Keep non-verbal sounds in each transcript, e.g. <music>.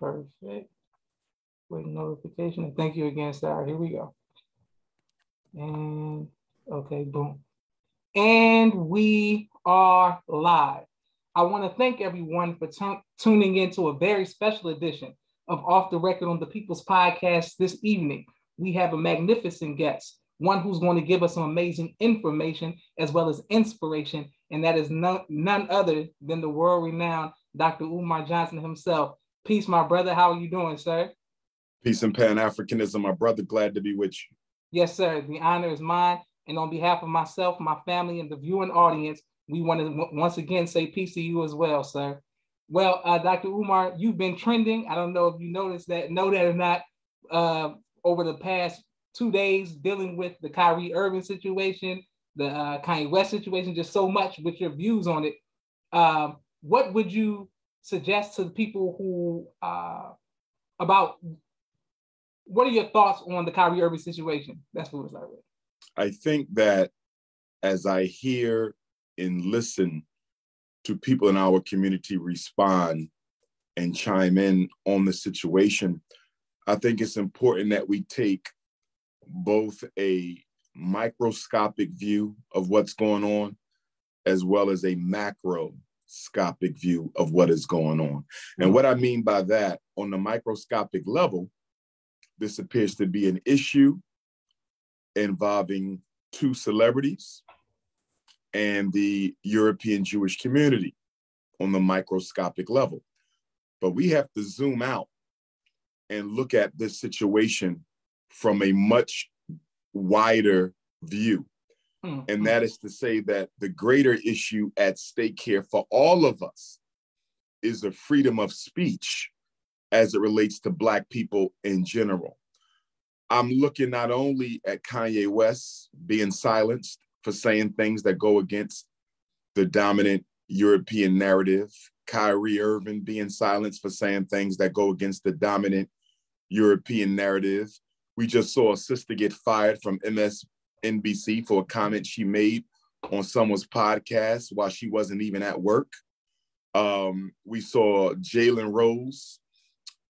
Perfect. Wait notification. Thank you again, Sarah. Here we go. And okay, boom. And we are live. I want to thank everyone for tuning in to a very special edition of Off the Record on the People's Podcast this evening. We have a magnificent guest, one who's going to give us some amazing information as well as inspiration, and that is none, none other than the world renowned Dr. Umar Johnson himself. Peace, my brother. How are you doing, sir? Peace and Pan Africanism, my brother. Glad to be with you. Yes, sir. The honor is mine. And on behalf of myself, my family, and the viewing audience, we want to once again say peace to you as well, sir. Well, uh, Dr. Umar, you've been trending. I don't know if you noticed that, know that or not, uh, over the past two days dealing with the Kyrie Irving situation, the uh, Kanye West situation, just so much with your views on it. Um, what would you suggest to the people who uh, about what are your thoughts on the Kyrie Irving situation? That's what it's like. I think that as I hear and listen to people in our community respond and chime in on the situation, I think it's important that we take both a microscopic view of what's going on as well as a macroscopic view of what is going on. And mm-hmm. what I mean by that, on the microscopic level, this appears to be an issue involving two celebrities and the European Jewish community on the microscopic level. But we have to zoom out and look at this situation from a much wider view. Mm-hmm. And that is to say that the greater issue at stake here for all of us is the freedom of speech as it relates to Black people in general. I'm looking not only at Kanye West being silenced for saying things that go against the dominant European narrative, Kyrie Irving being silenced for saying things that go against the dominant European narrative. We just saw a sister get fired from MSNBC for a comment she made on someone's podcast while she wasn't even at work. Um, we saw Jalen Rose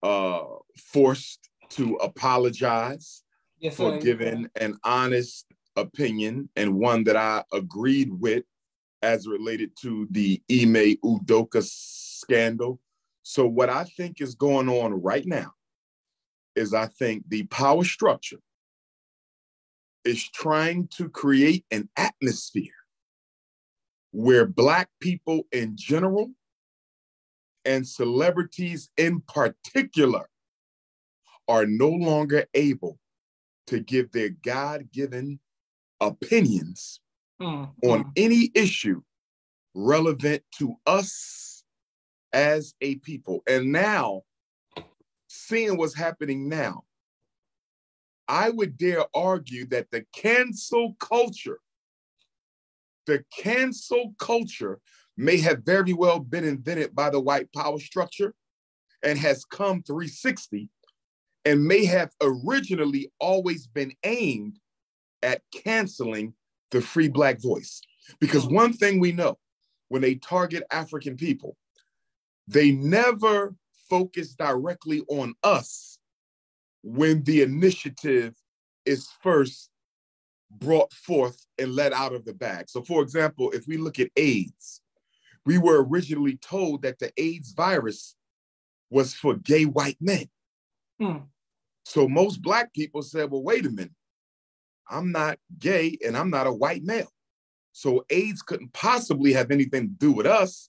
uh, forced to apologize yes, for giving an honest opinion and one that I agreed with as related to the Ime Udoka scandal. So, what I think is going on right now is I think the power structure is trying to create an atmosphere where Black people in general and celebrities in particular are no longer able to give their God given opinions mm, on any issue relevant to us as a people. And now, seeing what's happening now, I would dare argue that the cancel culture, the cancel culture may have very well been invented by the white power structure and has come 360 and may have originally always been aimed at canceling the free Black voice. Because mm. one thing we know when they target African people, they never focus directly on us when the initiative is first brought forth and let out of the bag. So, for example, if we look at AIDS, we were originally told that the AIDS virus was for gay white men. Hmm. So most black people said, well, wait a minute. I'm not gay and I'm not a white male. So AIDS couldn't possibly have anything to do with us.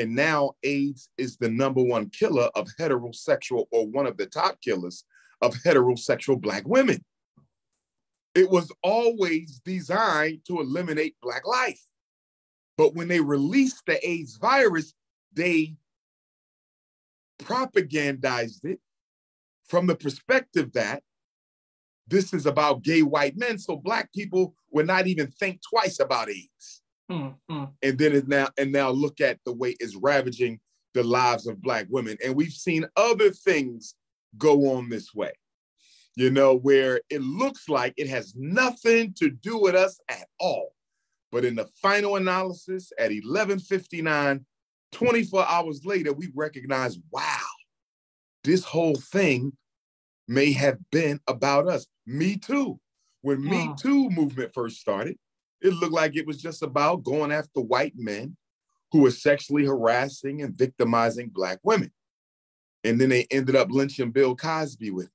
And now AIDS is the number one killer of heterosexual or one of the top killers of heterosexual black women. It was always designed to eliminate black life. But when they released the AIDS virus, they propagandized it from the perspective that this is about gay white men, so black people would not even think twice about AIDS. Mm-hmm. And then it now and now look at the way it's ravaging the lives of black women. And we've seen other things go on this way, you know, where it looks like it has nothing to do with us at all. But in the final analysis at 11:59, 24 hours later, we recognize, wow, this whole thing may have been about us. Me too. When Me Hmm. Too movement first started, it looked like it was just about going after white men who were sexually harassing and victimizing black women. And then they ended up lynching Bill Cosby with it,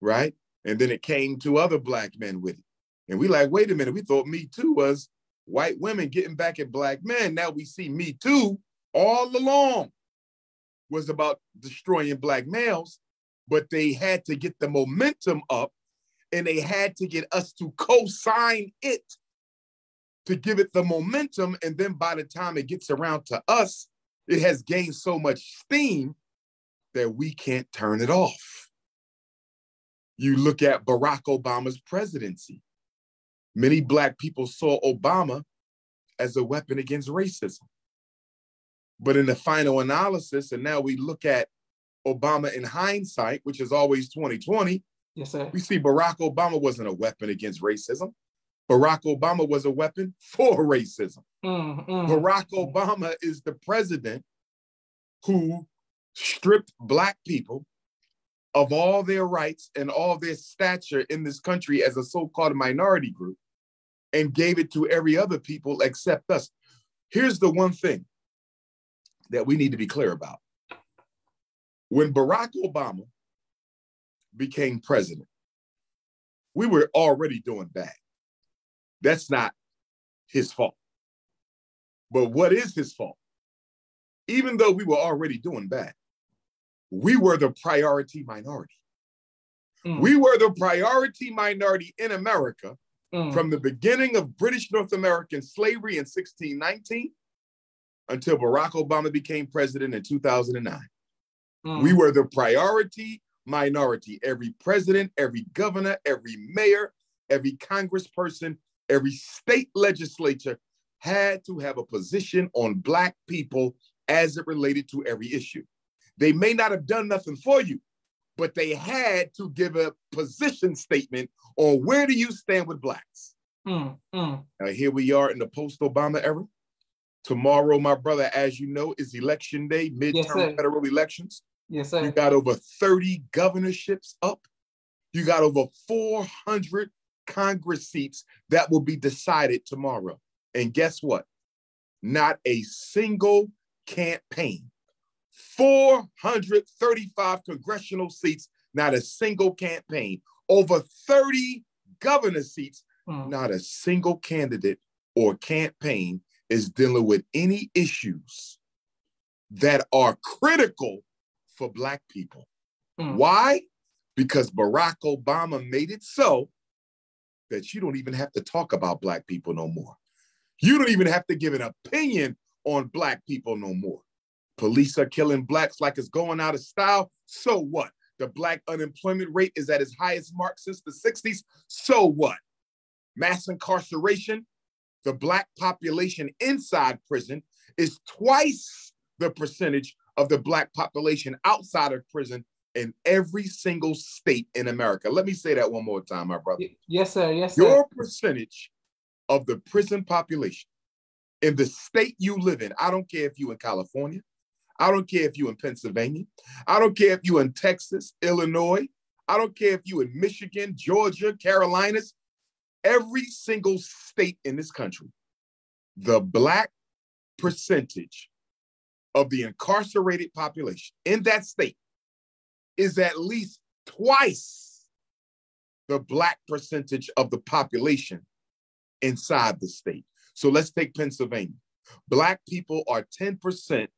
right? And then it came to other black men with it. And we like, wait a minute, we thought Me Too was white women getting back at black men. Now we see Me Too all along was about destroying black males, but they had to get the momentum up and they had to get us to co-sign it to give it the momentum. And then by the time it gets around to us, it has gained so much steam that we can't turn it off. You look at Barack Obama's presidency. Many Black people saw Obama as a weapon against racism. But in the final analysis, and now we look at Obama in hindsight, which is always 2020, Yes, sir. we see Barack Obama wasn't a weapon against racism. Barack Obama was a weapon for racism. Mm, mm. Barack Obama is the president who stripped Black people of all their rights and all their stature in this country as a so called minority group and gave it to every other people except us. Here's the one thing that we need to be clear about. When Barack Obama became president, we were already doing bad. That's not his fault. But what is his fault? Even though we were already doing bad, we were the priority minority. Mm. We were the priority minority in America Mm. from the beginning of British North American slavery in 1619 until Barack Obama became president in 2009. Mm. We were the priority minority. Every president, every governor, every mayor, every congressperson, every state legislature had to have a position on Black people as it related to every issue. They may not have done nothing for you, but they had to give a position statement on where do you stand with Blacks. Mm, mm. Now, here we are in the post Obama era. Tomorrow, my brother, as you know, is election day, midterm sir. federal elections. Yes, sir. You got over 30 governorships up. You got over 400 Congress seats that will be decided tomorrow. And guess what? Not a single campaign. 435 congressional seats, not a single campaign. Over 30 governor seats, Mm. not a single candidate or campaign is dealing with any issues that are critical for Black people. Mm. Why? Because Barack Obama made it so that you don't even have to talk about Black people no more. You don't even have to give an opinion on Black people no more. Police are killing Blacks like it's going out of style. So what? The Black unemployment rate is at its highest mark since the 60s. So what? Mass incarceration, the Black population inside prison is twice the percentage of the Black population outside of prison in every single state in America. Let me say that one more time, my brother. Yes, sir. Yes, sir. Your percentage of the prison population in the state you live in, I don't care if you're in California, I don't care if you're in Pennsylvania, I don't care if you're in Texas, Illinois, I don't care if you're in Michigan, Georgia, Carolinas, every single state in this country, the black percentage of the incarcerated population in that state is at least twice the black percentage of the population inside the state. So let's take Pennsylvania. Black people are 10%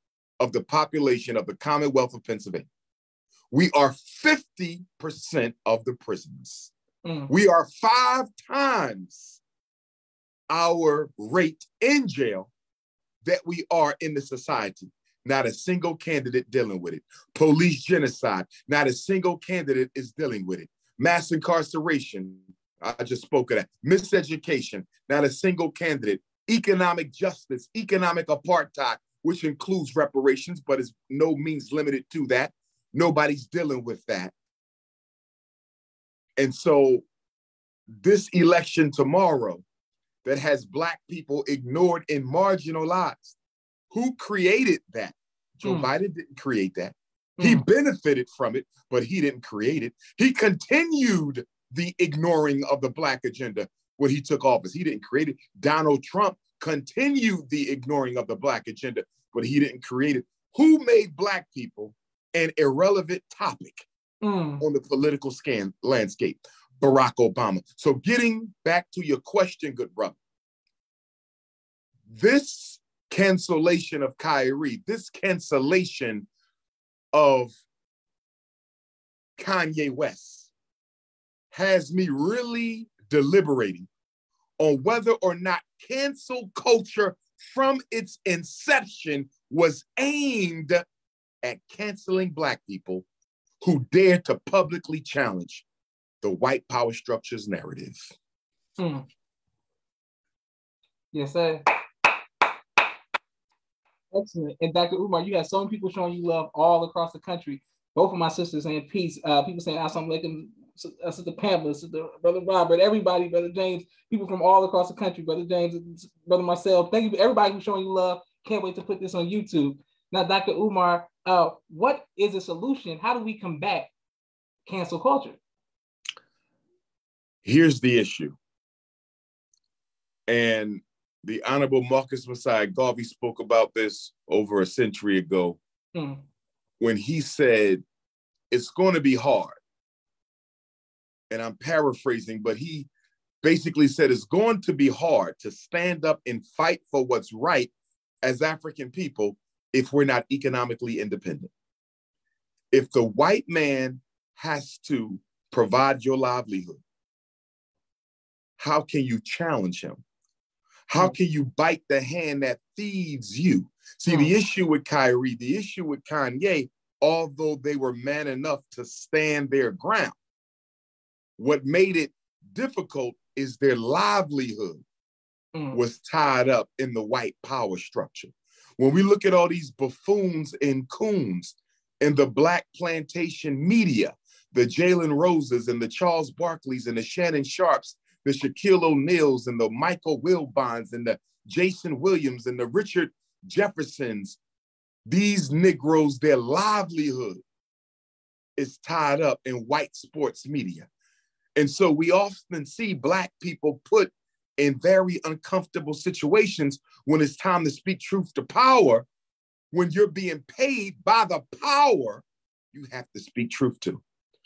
of the population of the Commonwealth of Pennsylvania. We are 50% of the prisons. Mm. We are five times our rate in jail that we are in the society. Not a single candidate dealing with it. Police genocide, not a single candidate is dealing with it. Mass incarceration, I just spoke of that. Miseducation, not a single candidate. Economic justice, economic apartheid, which includes reparations, but is no means limited to that. Nobody's dealing with that. And so, this election tomorrow that has Black people ignored and marginalized, who created that? Joe Hmm. Biden didn't create that. He mm. benefited from it, but he didn't create it. He continued the ignoring of the Black agenda when he took office. He didn't create it. Donald Trump continued the ignoring of the Black agenda, but he didn't create it. Who made Black people an irrelevant topic mm. on the political scan landscape? Barack Obama. So, getting back to your question, good brother, this cancellation of Kyrie, this cancellation of Kanye West has me really deliberating on whether or not cancel culture from its inception was aimed at canceling Black people who dare to publicly challenge the white power structure's narrative. Hmm. Yes, sir. Excellent. And Dr. Umar, you have so many people showing you love all across the country. Both of my sisters saying peace. Uh, people saying Assalamu alaikum, uh, Sister Pamela, Brother Robert, everybody, Brother James, people from all across the country, Brother James, Brother Marcel. Thank you everybody who's showing you love. Can't wait to put this on YouTube. Now, Dr. Umar, uh, what is a solution? How do we combat cancel culture? Here's the issue. And the Honorable Marcus Mosiah Garvey spoke about this over a century ago mm. when he said, It's going to be hard. And I'm paraphrasing, but he basically said it's going to be hard to stand up and fight for what's right as African people if we're not economically independent. If the white man has to provide your livelihood, how can you challenge him? How can you bite the hand that feeds you? See, the issue with Kyrie, the issue with Kanye, although they were man enough to stand their ground, what made it difficult is their livelihood mm. was tied up in the white power structure. When we look at all these buffoons and coons in the black plantation media, the Jalen Roses and the Charles Barkleys and the Shannon Sharpes the Shaquille O'Neals and the Michael Wilbons and the Jason Williams and the Richard Jeffersons, these Negroes, their livelihood is tied up in white sports media. And so we often see Black people put in very uncomfortable situations when it's time to speak truth to power. When you're being paid by the power, you have to speak truth to.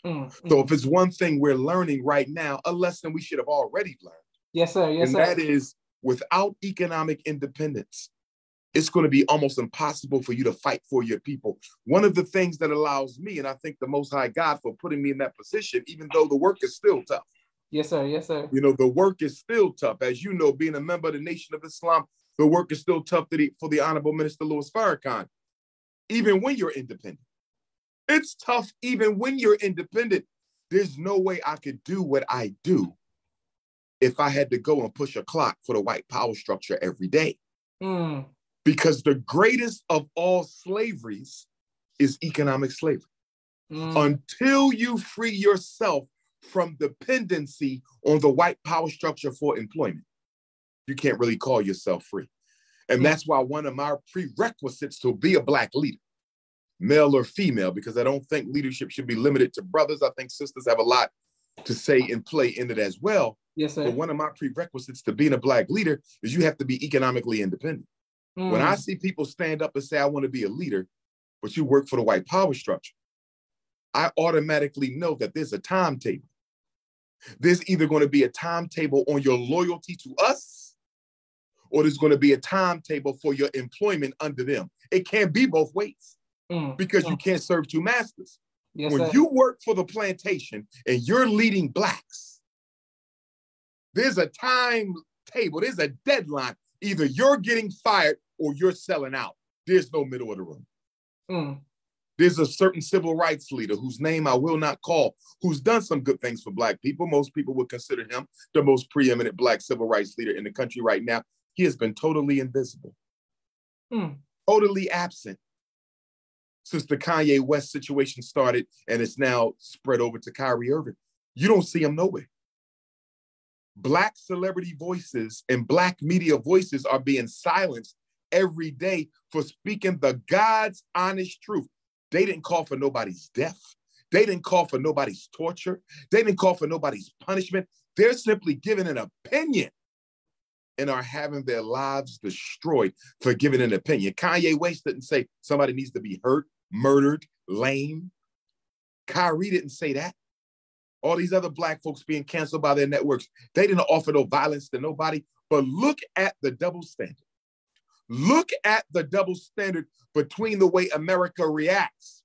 Mm, so mm. if it's one thing we're learning right now, a lesson we should have already learned. Yes, sir. Yes, sir. and sir. that is without economic independence, it's going to be almost impossible for you to fight for your people. One of the things that allows me, and I think the Most High God for putting me in that position, even though the work is still tough. Yes, sir. Yes, sir. You know, the work is still tough. As you know, being a member of the Nation of Islam, the work is still tough for the Honorable Minister Louis Farrakhan, even when you're independent. It's tough even when you're independent. There's no way I could do what I do if I had to go and push a clock for the white power structure every day. Mm. Because the greatest of all slaveries is economic slavery. Mm. Until you free yourself from dependency on the white power structure for employment, you can't really call yourself free. And mm. that's why one of my prerequisites to be a Black leader male or female, because I don't think leadership should be limited to brothers. I think sisters have a lot to say and play in it as well. Yes, sir. But one of my prerequisites to being a black leader is you have to be economically independent. Mm. When I mm. see people stand up and say, I want to be a leader, but you work for the white power structure, I automatically know that there's a timetable. There's either going to be a timetable on your loyalty to us, or there's going to be a timetable for your employment under them. It can't be both ways mm. because mm. you can't serve two masters. Yes, when sir. you work for the plantation and you're leading blacks, there's a time table, there's a deadline. Either you're getting fired or you're selling out. There's no middle of the room. Mm. There's a certain civil rights leader whose name I will not call, who's done some good things for Black people. Most people would consider him the most preeminent Black civil rights leader in the country right now. He has been totally invisible, mm. totally absent since the Kanye West situation started and it's now spread over to Kyrie Irving. You don't see him nowhere. Black celebrity voices and Black media voices are being silenced every day for speaking the God's honest truth. They didn't call for nobody's death. They didn't call for nobody's torture. They didn't call for nobody's punishment. They're simply giving an opinion and are having their lives destroyed for giving an opinion. Kanye West didn't say somebody needs to be hurt, murdered, lame. Kyrie didn't say that. All these other black folks being canceled by their networks, they didn't offer no violence to nobody. But look at the double standard. Look at the double standard between the way America reacts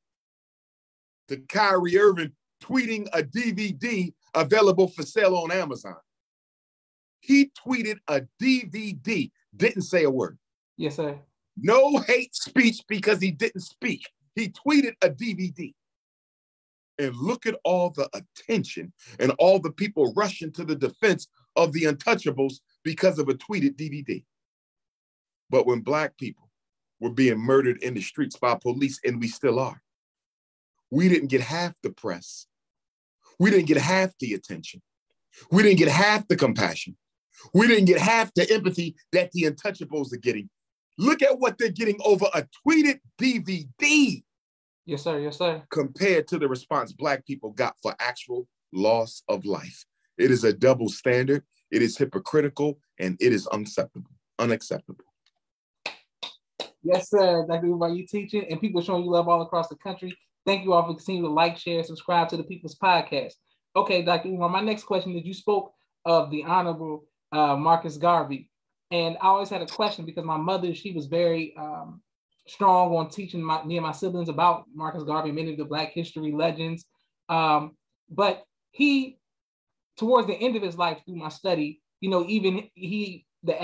to Kyrie Irving tweeting a DVD available for sale on Amazon. He tweeted a DVD, didn't say a word. Yes, sir. No hate speech because he didn't speak. He tweeted a DVD. And look at all the attention and all the people rushing to the defense of the untouchables because of a tweeted DVD. But when Black people were being murdered in the streets by police, and we still are, we didn't get half the press. We didn't get half the attention. We didn't get half the compassion. We didn't get half the empathy that the untouchables are getting. Look at what they're getting over a tweeted DVD. Yes, sir. Yes, sir. Compared to the response Black people got for actual loss of life. It is a double standard, it is hypocritical, and it is unacceptable. Unacceptable. Yes, sir. Dr. Umar, you teaching and people showing you love all across the country. Thank you all for continuing to like, share, subscribe to the People's Podcast. Okay, Dr. Umar, my next question is you spoke of the Honorable uh, Marcus Garvey. And I always had a question because my mother, she was very um, strong on teaching my, me and my siblings about Marcus Garvey, many of the Black history legends. Um, but he, towards the end of his life through my study, you know, even he, the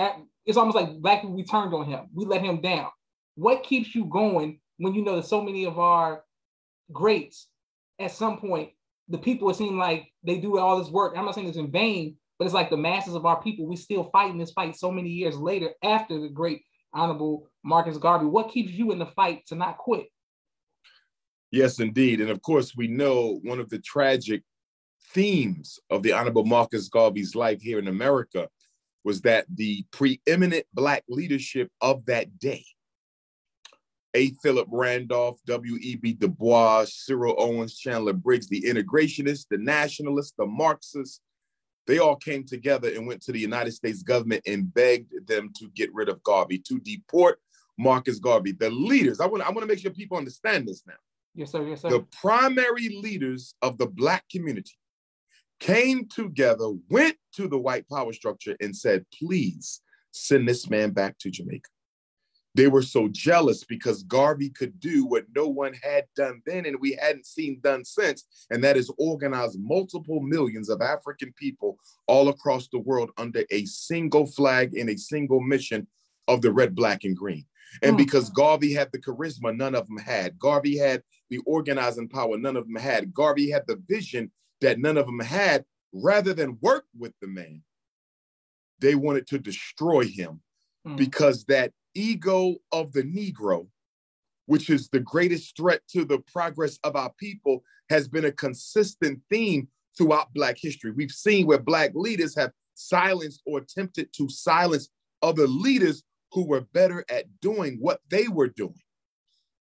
it's almost like Black people, we turned on him. We let him down. What keeps you going when you know that so many of our greats, at some point, the people it seem like they do all this work. I'm not saying it's in vain, but it's like the masses of our people, we still fighting this fight so many years later after the great honorable Marcus Garvey. What keeps you in the fight to not quit? Yes, indeed. And of course, we know one of the tragic themes of the Honorable Marcus Garvey's life here in America was that the preeminent Black leadership of that day, A. Philip Randolph, W.E.B. Du Bois, Cyril Owens, Chandler Briggs, the integrationists, the nationalists, the Marxists, they all came together and went to the United States government and begged them to get rid of Garvey, to deport Marcus Garvey. The leaders, I want, I want to make sure people understand this now. Yes, sir. Yes, sir. The primary leaders of the Black community came together, went to the white power structure, and said, please send this man back to Jamaica. They were so jealous because Garvey could do what no one had done then and we hadn't seen done since, and that is organize multiple millions of African people all across the world under a single flag and a single mission of the red, black, and green. And hmm. because Garvey had the charisma, none of them had. Garvey had the organizing power, none of them had. Garvey had the vision that none of them had. Rather than work with the man, they wanted to destroy him mm. because that ego of the Negro, which is the greatest threat to the progress of our people, has been a consistent theme throughout Black history. We've seen where Black leaders have silenced or attempted to silence other leaders who were better at doing what they were doing.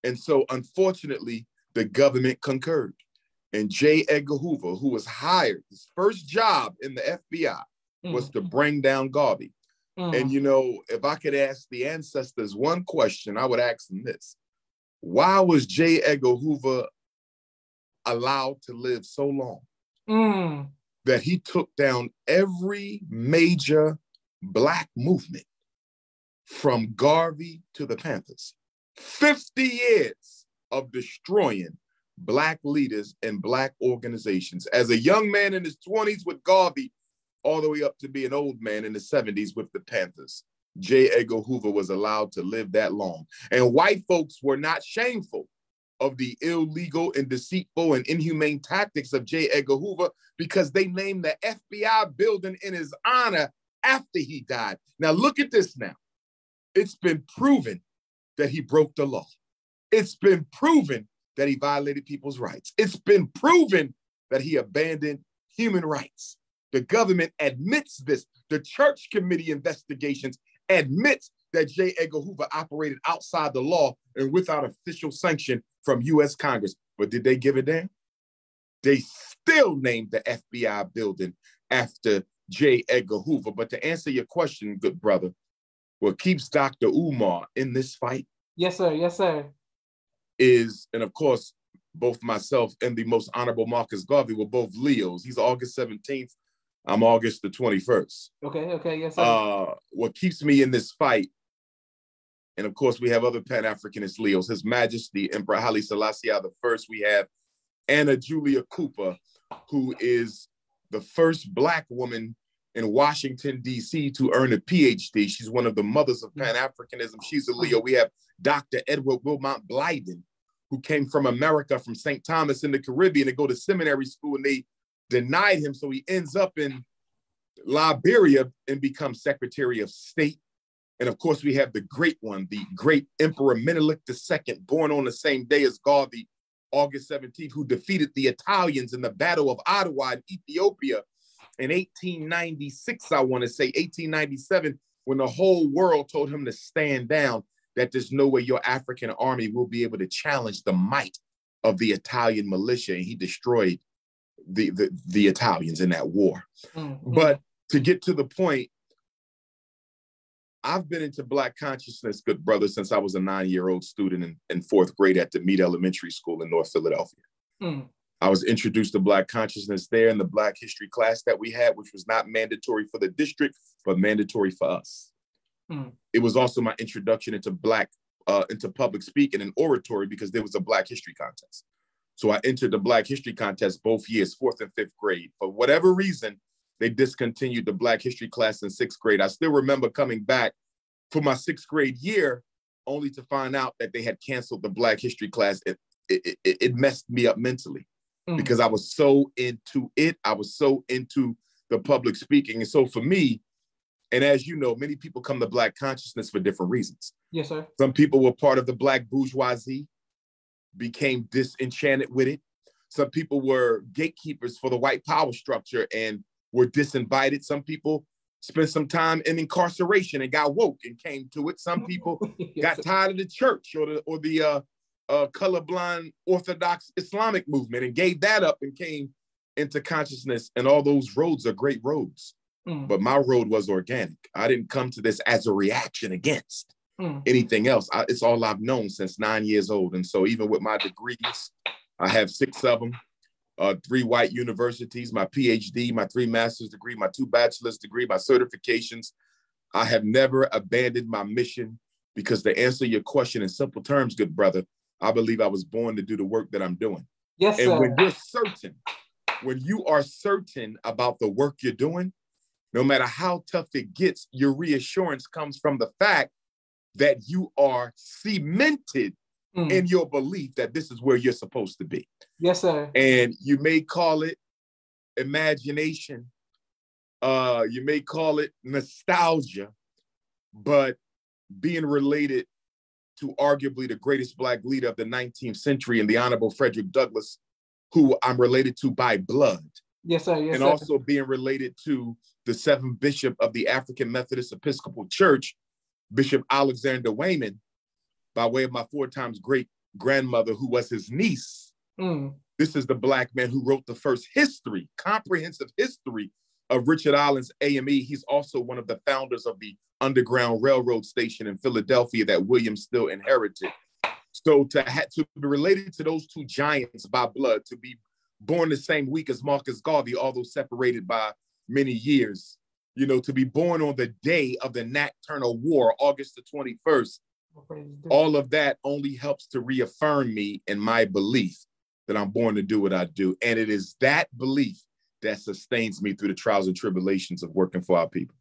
And so, unfortunately, the government concurred. And J. Edgar Hoover, who was hired, his first job in the FBI mm. was to bring down Garvey. Mm. And you know, if I could ask the ancestors one question, I would ask them this Why was J. Edgar Hoover allowed to live so long mm. that he took down every major Black movement from Garvey to the Panthers? 50 years of destroying Black leaders and Black organizations. As a young man in his 20s with Garvey, all the way up to be an old man in the 70s with the Panthers. J. Edgar Hoover was allowed to live that long. And white folks were not shameful of the illegal and deceitful and inhumane tactics of J. Edgar Hoover because they named the FBI building in his honor after he died. Now, look at this now. It's been proven that he broke the law. It's been proven that he violated people's rights. It's been proven that he abandoned human rights. The government admits this. The Church Committee investigations admits that J. Edgar Hoover operated outside the law and without official sanction from US Congress. But did they give a damn? They still named the FBI building after J. Edgar Hoover. But to answer your question, good brother, what keeps Dr. Umar in this fight? Yes, sir. Yes, sir. Is, and of course, both myself and the most honorable Marcus Garvey were both Leos. He's August 17th. I'm August the 21st. Okay, okay, yes, sir. Uh, what keeps me in this fight, and of course, we have other Pan Africanist Leos, His Majesty Emperor Haile Selassie I. We have Anna Julia Cooper, who is the first Black woman in Washington, D.C. to earn a PhD. She's one of the mothers of Pan Africanism. She's a Leo. We have Dr. Edward Wilmot Blyden, who came from America, from St. Thomas in the Caribbean, to go to seminary school, and they denied him. So he ends up in Liberia and becomes Secretary of State. And of course, we have the great one, the great Emperor Menelik II, born on the same day as Garvey, August 17th, who defeated the Italians in the Battle of Adwa in Ethiopia in 1896, I want to say, 1897, when the whole world told him to stand down, that there's no way your African army will be able to challenge the might of the Italian militia. And he destroyed the, the, the Italians in that war. Mm-hmm. But to get to the point, I've been into Black consciousness, good brother, since I was a nine year old student in, in, fourth grade at the Mead Elementary School in North Philadelphia. Mm. I was introduced to Black consciousness there in the Black history class that we had, which was not mandatory for the district, but mandatory for us. Mm. It was also my introduction into Black, uh, into public speaking and oratory because there was a Black history contest. So I entered the Black history contest both years, fourth and fifth grade. For whatever reason, they discontinued the Black history class in sixth grade. I still remember coming back for my sixth grade year, only to find out that they had canceled the Black history class. It, it, it, it messed me up mentally mm. because I was so into it. I was so into the public speaking. And so for me, and as you know, many people come to Black consciousness for different reasons. Yes, sir. Some people were part of the Black bourgeoisie, became disenchanted with it. Some people were gatekeepers for the white power structure and were disinvited. Some people spent some time in incarceration and got woke and came to it. Some people <laughs> got tired of the church or the or the uh, uh, colorblind Orthodox Islamic movement and gave that up and came into consciousness. And all those roads are great roads. Mm. But my road was organic. I didn't come to this as a reaction against mm. anything else. I, it's all I've known since nine years old. And so even with my degrees, I have six of them, uh, three white universities, my PhD, my three master's degree, my two bachelor's degree, my certifications. I have never abandoned my mission because to answer your question in simple terms, good brother, I believe I was born to do the work that I'm doing. Yes, sir. and sir. when you're certain, when you are certain about the work you're doing, no matter how tough it gets, your reassurance comes from the fact that you are cemented mm. in your belief that this is where you're supposed to be. Yes, sir. And you may call it imagination, uh, you may call it nostalgia, but being related to arguably the greatest Black leader of the 19th century and the Honorable Frederick Douglass, who I'm related to by blood. Yes, sir. Yes, and sir. also being related to the seventh bishop of the African Methodist Episcopal Church, Bishop Alexander Wayman, by way of my four times great grandmother, who was his niece. Mm. This is the Black man who wrote the first history, comprehensive history of Richard Allen's AME. He's also one of the founders of the Underground Railroad station in Philadelphia that William Still inherited. So to have to be related to those two giants by blood, to be born the same week as Marcus Garvey, although separated by many years, you know, to be born on the day of the Nat Turner War, August the 21st, all of that only helps to reaffirm me in my belief that I'm born to do what I do. And it is that belief that sustains me through the trials and tribulations of working for our people.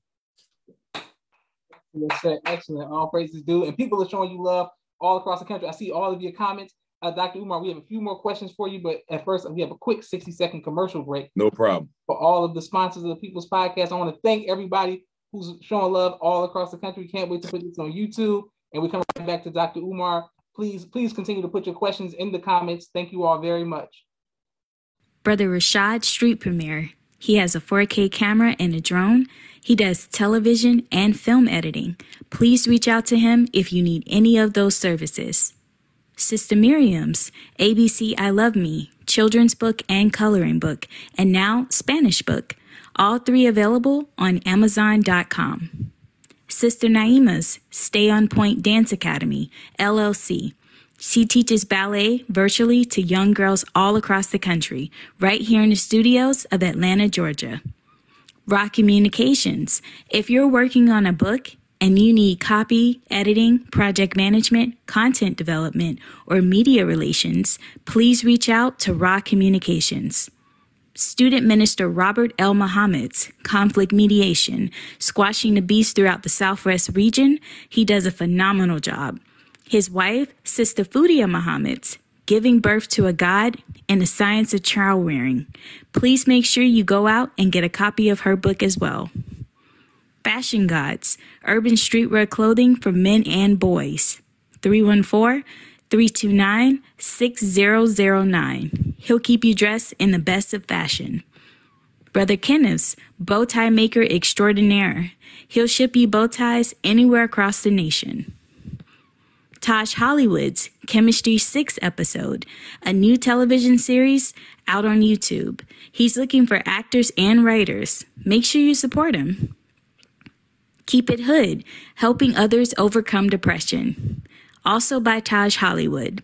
Excellent, excellent. All praises due. And people are showing you love all across the country. I see all of your comments. Uh, Dr. Umar, we have a few more questions for you, but at first we have a quick 60 second commercial break. No problem. For all of the sponsors of the People's Podcast, I want to thank everybody who's showing love all across the country. Can't wait to put this on YouTube. And we come right back to Dr. Umar. Please, please continue to put your questions in the comments. Thank you all very much. Brother Rashad Street Premier. He has a 4K camera and a drone. He does television and film editing. Please reach out to him if you need any of those services. Sister Miriam's ABC I Love Me, children's book and coloring book, and now Spanish book. All three available on Amazon.com. Sister Naima's Stay on Point Dance Academy, LLC. She teaches ballet virtually to young girls all across the country, right here in the studios of Atlanta, Georgia. Rock Communications. If you're working on a book and you need copy, editing, project management, content development, or media relations, please reach out to Raw Communications. Student Minister Robert L. Muhammad's conflict mediation, squashing the beast throughout the Southwest region, he does a phenomenal job. His wife, Sister Fudia Muhammad's, giving birth to a God and the science of child rearing. Please make sure you go out and get a copy of her book as well. Fashion Gods, urban streetwear clothing for men and boys. 314 329 6009. He'll keep you dressed in the best of fashion. Brother Kenneth's bow tie maker extraordinaire. He'll ship you bow ties anywhere across the nation. Taj Hollywood's Chemistry 6 episode, a new television series out on YouTube. He's looking for actors and writers. Make sure you support him. Keep It Hood, helping others overcome depression. Also by Taj Hollywood.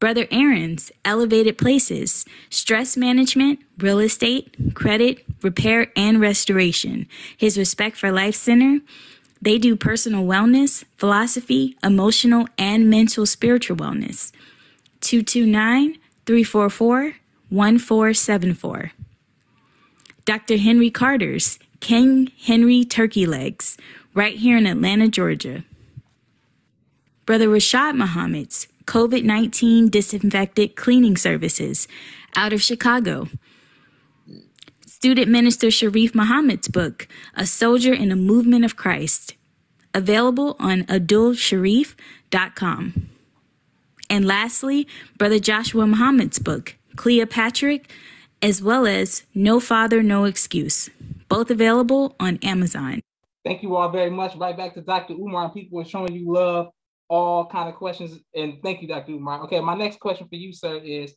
Brother Aaron's Elevated Places, Stress Management, Real Estate, Credit, Repair, and Restoration. His Respect for Life Center. They do personal wellness, philosophy, emotional, and mental spiritual wellness. 229 344 1474. Dr. Henry Carter's King Henry Turkey Legs, right here in Atlanta, Georgia. Brother Rashad Muhammad's COVID 19 disinfected cleaning services out of Chicago. Student Minister Sharif Muhammad's book, A Soldier in a Movement of Christ, available on adulsharif.com. And lastly, Brother Joshua Muhammad's book, Cleopatra, as well as No Father, No Excuse, both available on Amazon. Thank you all very much. Right back to Dr. Umar, people are showing you love, all kind of questions. And thank you, Dr. Umar. Okay, my next question for you, sir, is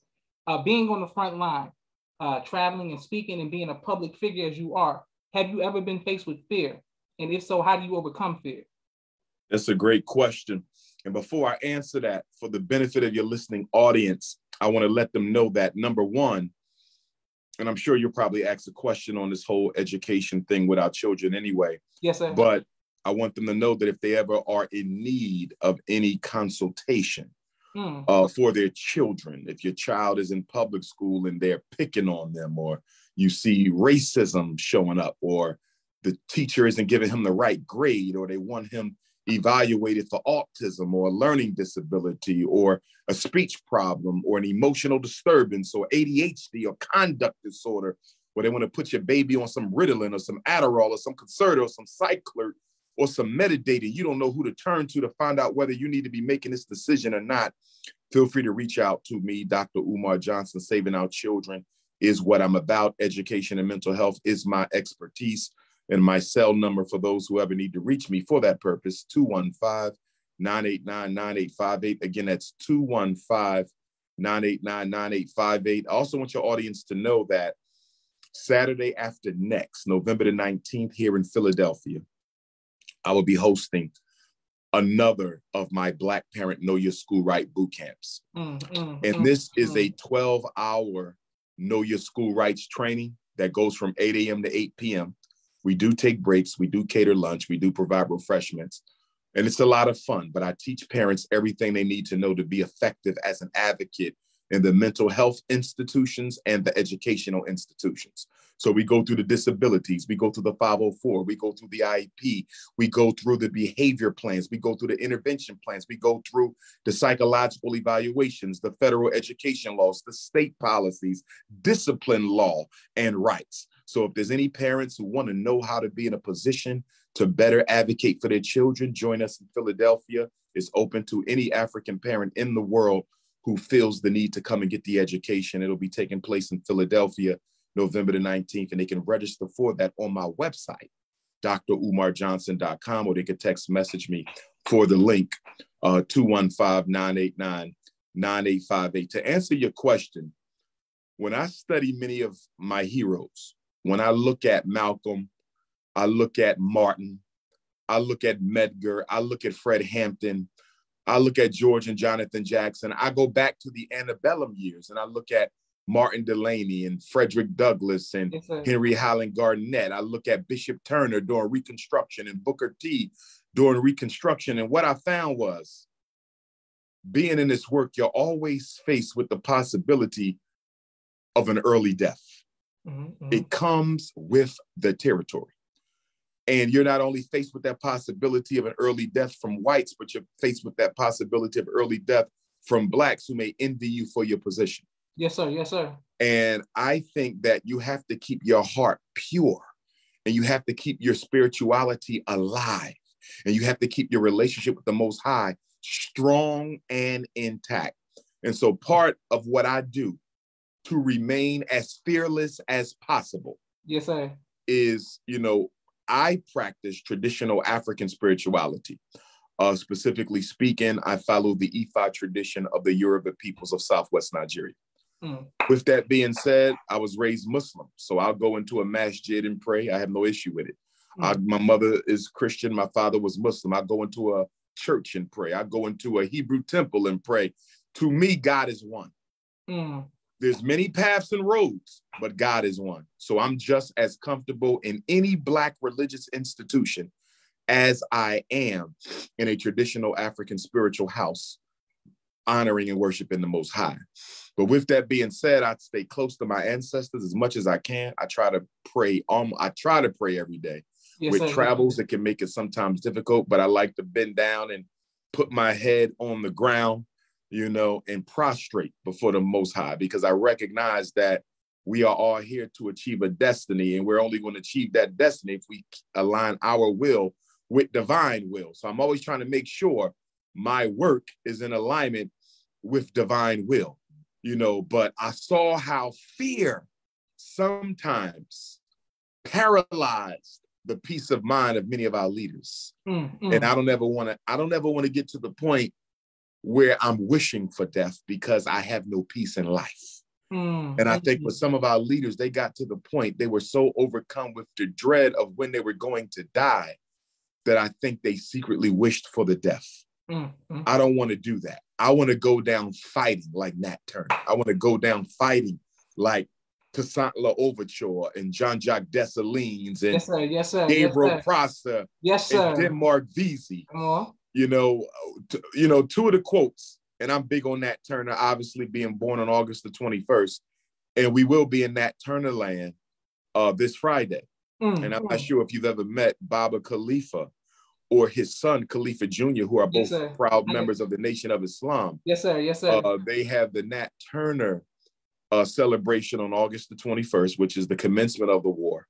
uh, being on the front line, uh, traveling and speaking and being a public figure as you are, have you ever been faced with fear? And if so, how do you overcome fear? That's a great question. And before I answer that, for the benefit of your listening audience, I want to let them know that number one, and I'm sure you'll probably ask a question on this whole education thing with our children anyway. Yes, sir. But I want them to know that if they ever are in need of any consultation mm. uh, for their children, if your child is in public school and they're picking on them, or you see racism showing up, or the teacher isn't giving him the right grade, or they want him evaluated for autism or a learning disability or a speech problem or an emotional disturbance or ADHD or conduct disorder, where they want to put your baby on some Ritalin or some Adderall or some Concerta or some Cyclert or some Metadate, you don't know who to turn to to find out whether you need to be making this decision or not, feel free to reach out to me, Dr. Umar Johnson. Saving our children is what I'm about. Education and mental health is my expertise. And my cell number for those who ever need to reach me for that purpose, 215 989 9858. Again, that's 215 989 9858. I also want your audience to know that Saturday after next, November the 19th, here in Philadelphia, I will be hosting another of my Black Parent Know Your School Right boot camps. Mm, mm, and mm, this is a 12 hour Know Your School Rights training that goes from 8 a.m. to 8 p.m. We do take breaks, we do cater lunch, we do provide refreshments, and it's a lot of fun. But I teach parents everything they need to know to be effective as an advocate in the mental health institutions and the educational institutions. So we go through the disabilities, we go through the 504, we go through the IEP, we go through the behavior plans, we go through the intervention plans, we go through the psychological evaluations, the federal education laws, the state policies, discipline law, and rights. So if there's any parents who want to know how to be in a position to better advocate for their children, join us in Philadelphia. It's open to any African parent in the world who feels the need to come and get the education. It'll be taking place in Philadelphia, November the 19th, and they can register for that on my website, drumarjohnson.com, or they can text message me for the link. uh, 215-989-9858. To answer your question, when I study many of my heroes, when I look at Malcolm, I look at Martin, I look at Medgar, I look at Fred Hampton, I look at George and Jonathan Jackson. I go back to the antebellum years and I look at Martin Delany and Frederick Douglass and yes, Henry Highland Garnet. I look at Bishop Turner during Reconstruction and Booker T during Reconstruction. And what I found was being in this work, you're always faced with the possibility of an early death. Mm-hmm, mm-hmm. It comes with the territory. And you're not only faced with that possibility of an early death from whites, but you're faced with that possibility of early death from blacks who may envy you for your position. Yes, sir. Yes, sir. And I think that you have to keep your heart pure and you have to keep your spirituality alive and you have to keep your relationship with the Most High strong and intact. And so, part of what I do to remain as fearless as possible. Yes, sir. Is, you know, I practice traditional African spirituality. Uh, specifically speaking, I follow the Ifa tradition of the Yoruba peoples of Southwest Nigeria. Mm. With that being said, I was raised Muslim, so I'll go into a masjid and pray. I have no issue with it. Mm. I, my mother is Christian, my father was Muslim. I go into a church and pray. I go into a Hebrew temple and pray. To me, God is one. Mm there's many paths and roads, but God is one. So I'm just as comfortable in any Black religious institution as I am in a traditional African spiritual house, honoring and worshiping the Most High. But with that being said, I stay close to my ancestors as much as I can. I try to pray. Um, I try to pray every day. Yes, with travels, it can make it sometimes difficult, but I like to bend down and put my head on the ground you know, and prostrate before the Most High because I recognize that we are all here to achieve a destiny and we're only going to achieve that destiny if we align our will with divine will. So I'm always trying to make sure my work is in alignment with divine will, you know, but I saw how fear sometimes paralyzed the peace of mind of many of our leaders. Mm, And I don't ever want to, I don't ever want to get to the point where I'm wishing for death because I have no peace in life. Mm, and I think for some of our leaders, they got to the point they were so overcome with the dread of when they were going to die that I think they secretly wished for the death. Mm, mm. I don't want to do that. I want to go down fighting like Nat Turner. I want to go down fighting like Toussaint L'Ouverture and Jean-Jacques Dessalines and yes, sir. Yes, sir. Gabriel yes, Prosser yes, sir. and Denmark Vesey. Uh-huh you know, t- you know, two of the quotes, and I'm big on Nat Turner, obviously being born on August the 21st, and we will be in Nat Turner land uh, this Friday. Mm-hmm. And I'm not sure if you've ever met Baba Khalifa or his son Khalifa Jr., who are both yes, proud members of the Nation of Islam. Yes, sir. Yes, sir. Uh, they have the Nat Turner uh, celebration on August the 21st, which is the commencement of the war.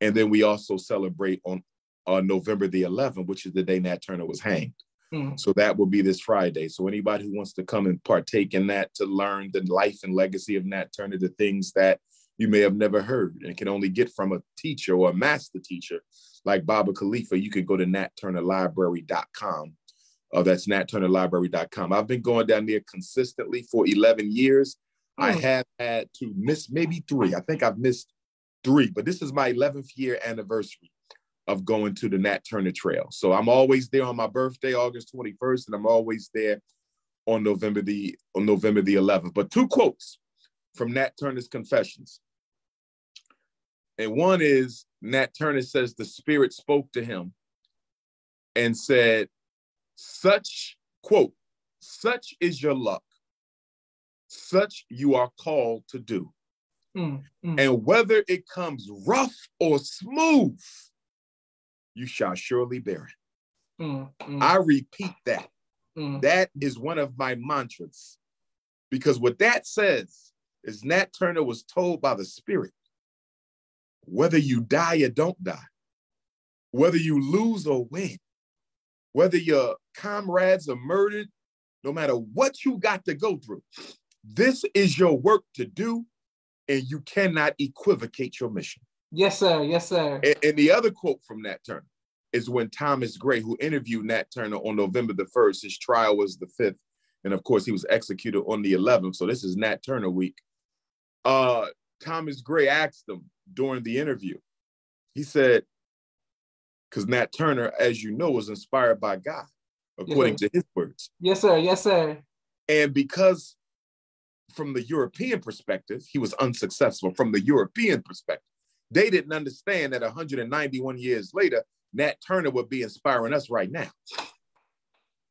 And then we also celebrate on on November the 11th, which is the day Nat Turner was hanged. Mm. So that will be this Friday. So anybody who wants to come and partake in that to learn the life and legacy of Nat Turner, the things that you may have never heard and can only get from a teacher or a master teacher like Baba Khalifa, you can go to natturnerlibrary.com. Uh, that's natturnerlibrary.com. I've been going down there consistently for 11 years. Mm. I have had to miss maybe three. I think I've missed three, but this is my 11th year anniversary of going to the Nat Turner Trail. So I'm always there on my birthday, August 21st, and I'm always there on November the on November the 11th. But two quotes from Nat Turner's Confessions. And one is Nat Turner says the Spirit spoke to him and said, Such, quote, such is your luck, such you are called to do. Mm, mm. And whether it comes rough or smooth, you shall surely bear it. Mm, mm. I repeat that. Mm. That is one of my mantras. Because what that says is Nat Turner was told by the Spirit whether you die or don't die, whether you lose or win, whether your comrades are murdered, no matter what you got to go through, this is your work to do, and you cannot equivocate your mission. Yes, sir. Yes, sir. And, and the other quote from Nat Turner is when Thomas Gray, who interviewed Nat Turner on November the 1st, his trial was the 5th. And of course, he was executed on the 11th. So this is Nat Turner week. Uh, Thomas Gray asked him during the interview, he said, because Nat Turner, as you know, was inspired by God, according yes, to his words. Yes, sir. Yes, sir. And because from the European perspective, he was unsuccessful. From the European perspective, they didn't understand that 191 years later, Nat Turner would be inspiring us right now.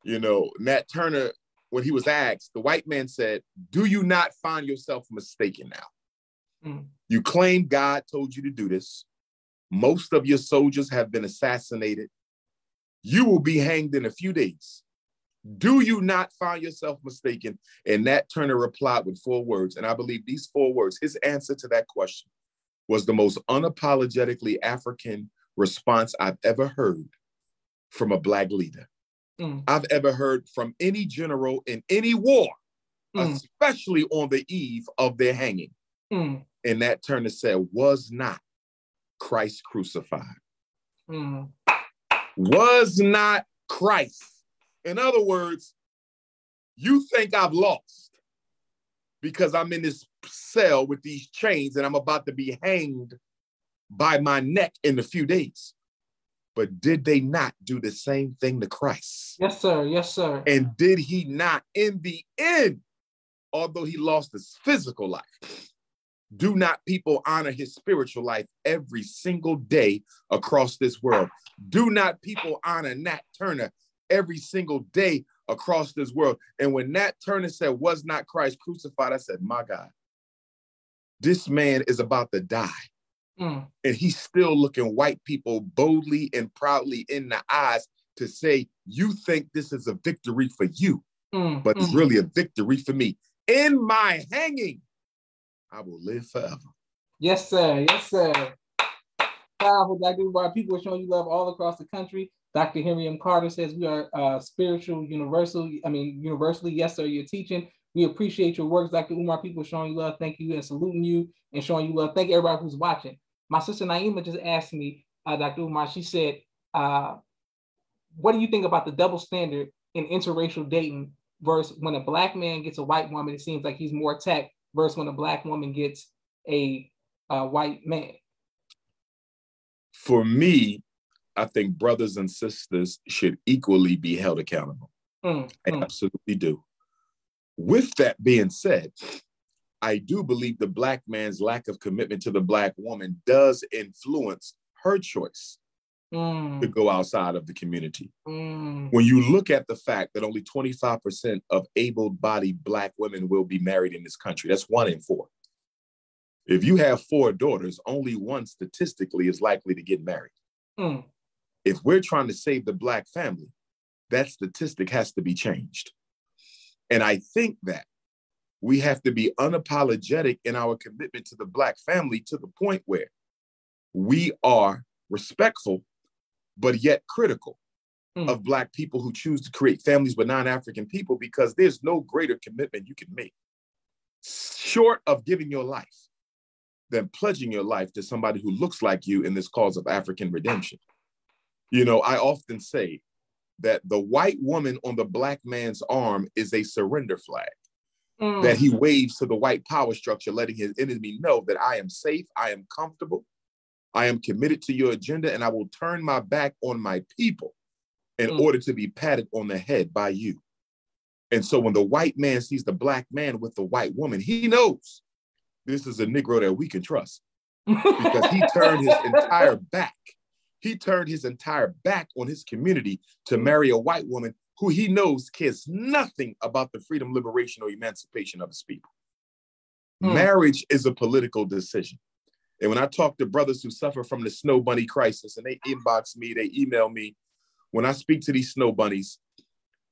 You know, Nat Turner, when he was asked, the white man said, Do you not find yourself mistaken now? Mm. You claim God told you to do this. Most of your soldiers have been assassinated. You will be hanged in a few days. Do you not find yourself mistaken? And Nat Turner replied with four words. And I believe these four words, his answer to that question was the most unapologetically African response I've ever heard from a Black leader. Mm. I've ever heard from any general in any war, mm. especially on the eve of their hanging. Mm. And that Turner said, Was not Christ crucified? Mm. Was not Christ. In other words, you think I've lost because I'm in this cell with these chains and I'm about to be hanged by my neck in a few days. But did they not do the same thing to Christ? Yes, sir. Yes, sir. And did he not, in the end, although he lost his physical life, do not people honor his spiritual life every single day across this world? Do not people honor Nat Turner every single day across this world? And when Nat Turner said, Was not Christ crucified? I said, My God, this man is about to die. Mm. And he's still looking white people boldly and proudly in the eyes to say, You think this is a victory for you, mm. but it's mm. really a victory for me. In my hanging, I will live forever. Yes, sir. Yes, sir. Powerful, Dr. People are showing you love all across the country. Dr. Henry M. Carter says we are uh, spiritual, universal. I mean, universally. Yes, sir. You're teaching. We appreciate your works, Dr. Umar. People showing you love. Thank you and saluting you and showing you love. Thank you, everybody who's watching. My sister Naima just asked me, uh, Dr. Umar, she said, uh, what do you think about the double standard in interracial dating versus when a black man gets a white woman, it seems like he's more attacked versus when a black woman gets a, a white man? For me, I think brothers and sisters should equally be held accountable. Mm, I mm. absolutely do. With that being said, I do believe the black man's lack of commitment to the black woman does influence her choice mm. to go outside of the community. Mm. When you look at the fact that only 25% of able bodied black women will be married in this country, that's one in four. If you have four daughters, only one statistically is likely to get married. Mm. If we're trying to save the black family, that statistic has to be changed. And I think that we have to be unapologetic in our commitment to the Black family to the point where we are respectful, but yet critical mm. of Black people who choose to create families with non African people because there's no greater commitment you can make, short of giving your life, than pledging your life to somebody who looks like you in this cause of African redemption. You know, I often say that the white woman on the Black man's arm is a surrender flag mm. that he waves to the white power structure, letting his enemy know that I am safe, I am comfortable, I am committed to your agenda, and I will turn my back on my people in mm. order to be patted on the head by you. And so when the white man sees the black man with the white woman, he knows this is a Negro that we can trust because he turned his <laughs> entire back. He turned his entire back on his community to marry a white woman who he knows cares nothing about the freedom, liberation, or emancipation of his people. Hmm. Marriage is a political decision. And when I talk to brothers who suffer from the snow bunny crisis and they inbox me, they email me, when I speak to these snow bunnies,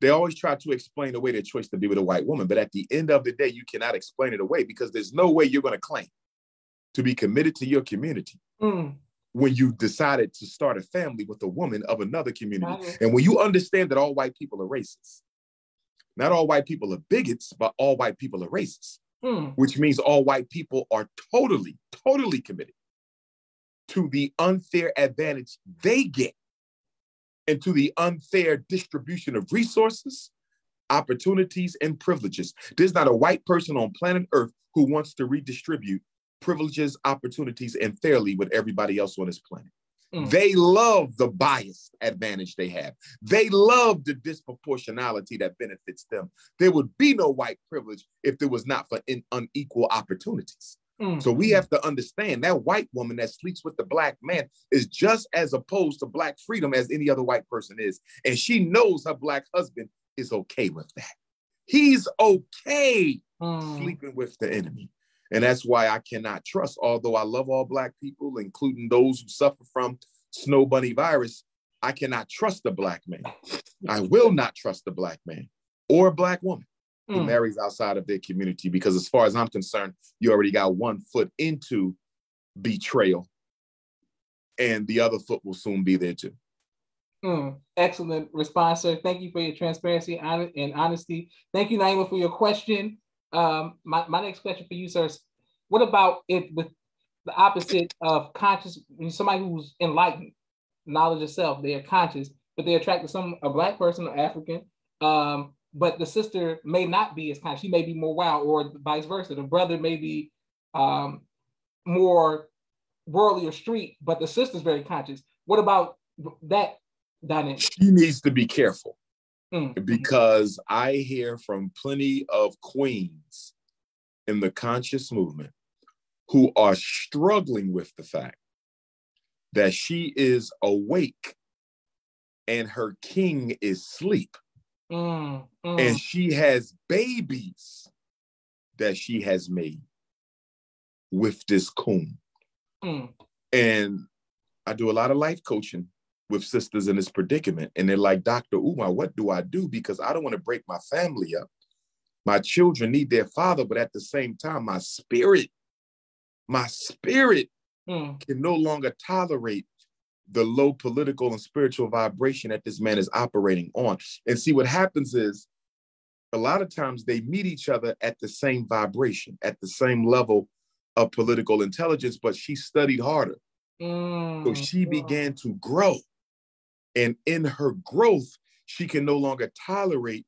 they always try to explain away their choice to be with a white woman. But at the end of the day, you cannot explain it away because there's no way you're going to claim to be committed to your community mm when you decided to start a family with a woman of another community. And when you understand that all white people are racist, not all white people are bigots, but all white people are racist, hmm. which means all white people are totally, totally committed to the unfair advantage they get and to the unfair distribution of resources, opportunities, and privileges. There's not a white person on planet Earth who wants to redistribute privileges, opportunities, and fairly with everybody else on this planet. Mm. They love the bias advantage they have. They love the disproportionality that benefits them. There would be no white privilege if there was not for in, unequal opportunities. Mm. So we have to understand that white woman that sleeps with the black man is just as opposed to black freedom as any other white person is. And she knows her black husband is okay with that. He's okay mm. sleeping with the enemy. And that's why I cannot trust, although I love all Black people, including those who suffer from snow bunny virus, I cannot trust a Black man. I will not trust a Black man or a Black woman who mm. marries outside of their community because, as far as I'm concerned, you already got one foot into betrayal, and the other foot will soon be there too. Mm, excellent response, sir. Thank you for your transparency and honesty. Thank you, Naima, for your question. Um, my, my next question for you, sir, is what about it with the opposite of conscious, somebody who's enlightened, knowledge of self, they are conscious, but they attract to some a black person or African, um, but the sister may not be as conscious. She may be more wild, or vice versa. The brother may be um, more worldly or street, but the sister's very conscious. What about that dynamic? She needs to be careful mm. because I hear from plenty of queens in the conscious movement who are struggling with the fact that she is awake and her king is asleep. Mm, mm. And she has babies that she has made with this coon. Mm. And I do a lot of life coaching with sisters in this predicament. And they're like, Dr. Umar, what do I do? Because I don't want to break my family up. My children need their father, but at the same time, my spirit, my spirit mm. can no longer tolerate the low political and spiritual vibration that this man is operating on. And see, what happens is a lot of times they meet each other at the same vibration, at the same level of political intelligence, but she studied harder. Mm. So she began to grow. And in her growth, she can no longer tolerate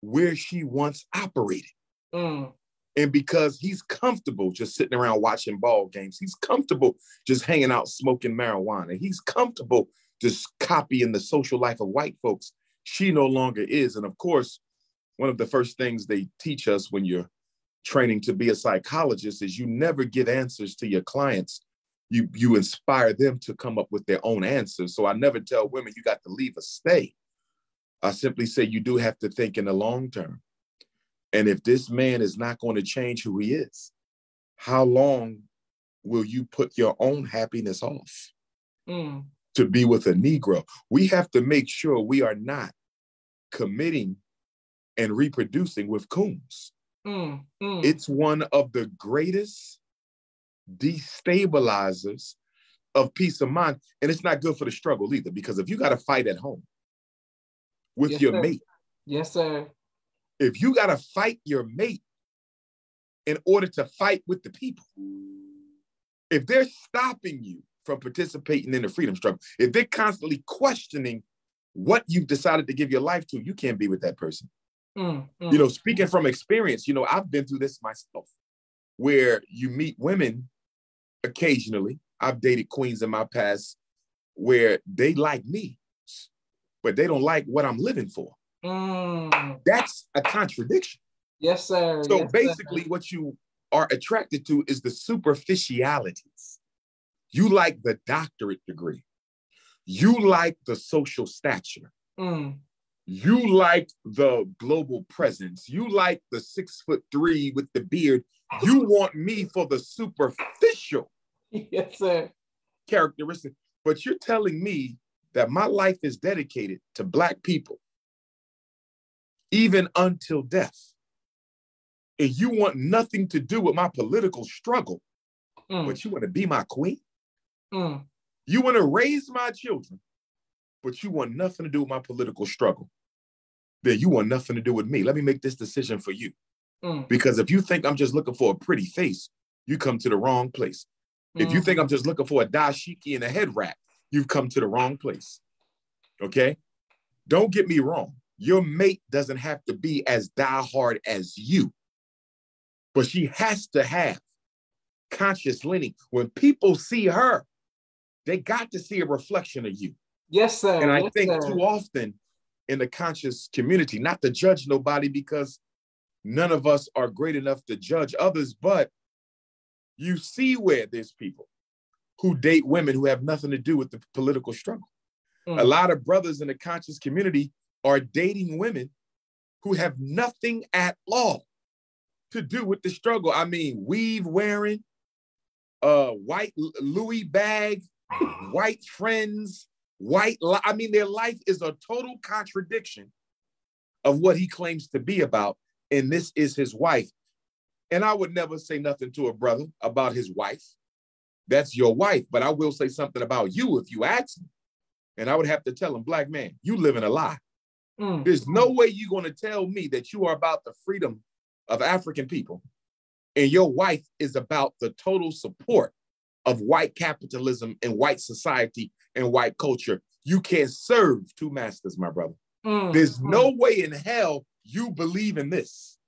where she once operated. Mm. And because he's comfortable just sitting around watching ball games, he's comfortable just hanging out smoking marijuana, he's comfortable just copying the social life of white folks. She no longer is. And of course, one of the first things they teach us when you're training to be a psychologist is you never give answers to your clients you you inspire them to come up with their own answers. So I never tell women you got to leave a stay. I simply say you do have to think in the long term. And if this man is not going to change who he is, how long will you put your own happiness off mm. to be with a Negro? We have to make sure we are not committing and reproducing with coons. Mm. Mm. It's one of the greatest destabilizers of peace of mind. And it's not good for the struggle either, because if you got to fight at home with yes, your sir. mate, yes, sir. If you got to fight your mate in order to fight with the people, if they're stopping you from participating in the freedom struggle, if they're constantly questioning what you've decided to give your life to, you can't be with that person. Mm, mm, you know, speaking from experience, you know, I've been through this myself where you meet women occasionally. I've dated queens in my past where they like me, but they don't like what I'm living for. Mm. That's a contradiction. Yes, sir. So yes, basically, sir. what you are attracted to is the superficialities. You like the doctorate degree. You like the social stature. Mm. You like the global presence. You like the six foot three with the beard. You want me for the superficial. <laughs> yes, sir. Characteristic. But you're telling me that my life is dedicated to Black people, even until death. And you want nothing to do with my political struggle, mm. but you want to be my queen? Mm. You want to raise my children, but you want nothing to do with my political struggle. Then you want nothing to do with me. Let me make this decision for you. Mm. Because if you think I'm just looking for a pretty face, you come to the wrong place. If you think mm-hmm. I'm just looking for a dashiki and a head wrap, you've come to the wrong place. Okay. Don't get me wrong. Your mate doesn't have to be as diehard as you, but she has to have conscious leaning. When people see her, they got to see a reflection of you. Yes, sir. And I yes, think sir. too often in the conscious community, not to judge nobody because none of us are great enough to judge others, but you see where there's people who date women who have nothing to do with the political struggle. Mm. A lot of brothers in the conscious community are dating women who have nothing at all to do with the struggle. I mean, weave wearing, uh, white Louis bag, <sighs> white friends, white. Li- I mean, their life is a total contradiction of what he claims to be about, and this is his wife. And I would never say nothing to a brother about his wife. That's your wife, but I will say something about you if you ask me. And I would have to tell him, black man, you live in a lie. Mm. There's no way you're going to tell me that you are about the freedom of African people and your wife is about the total support of white capitalism and white society and white culture. You can't serve two masters, my brother. Mm. There's Mm. no way in hell you believe in this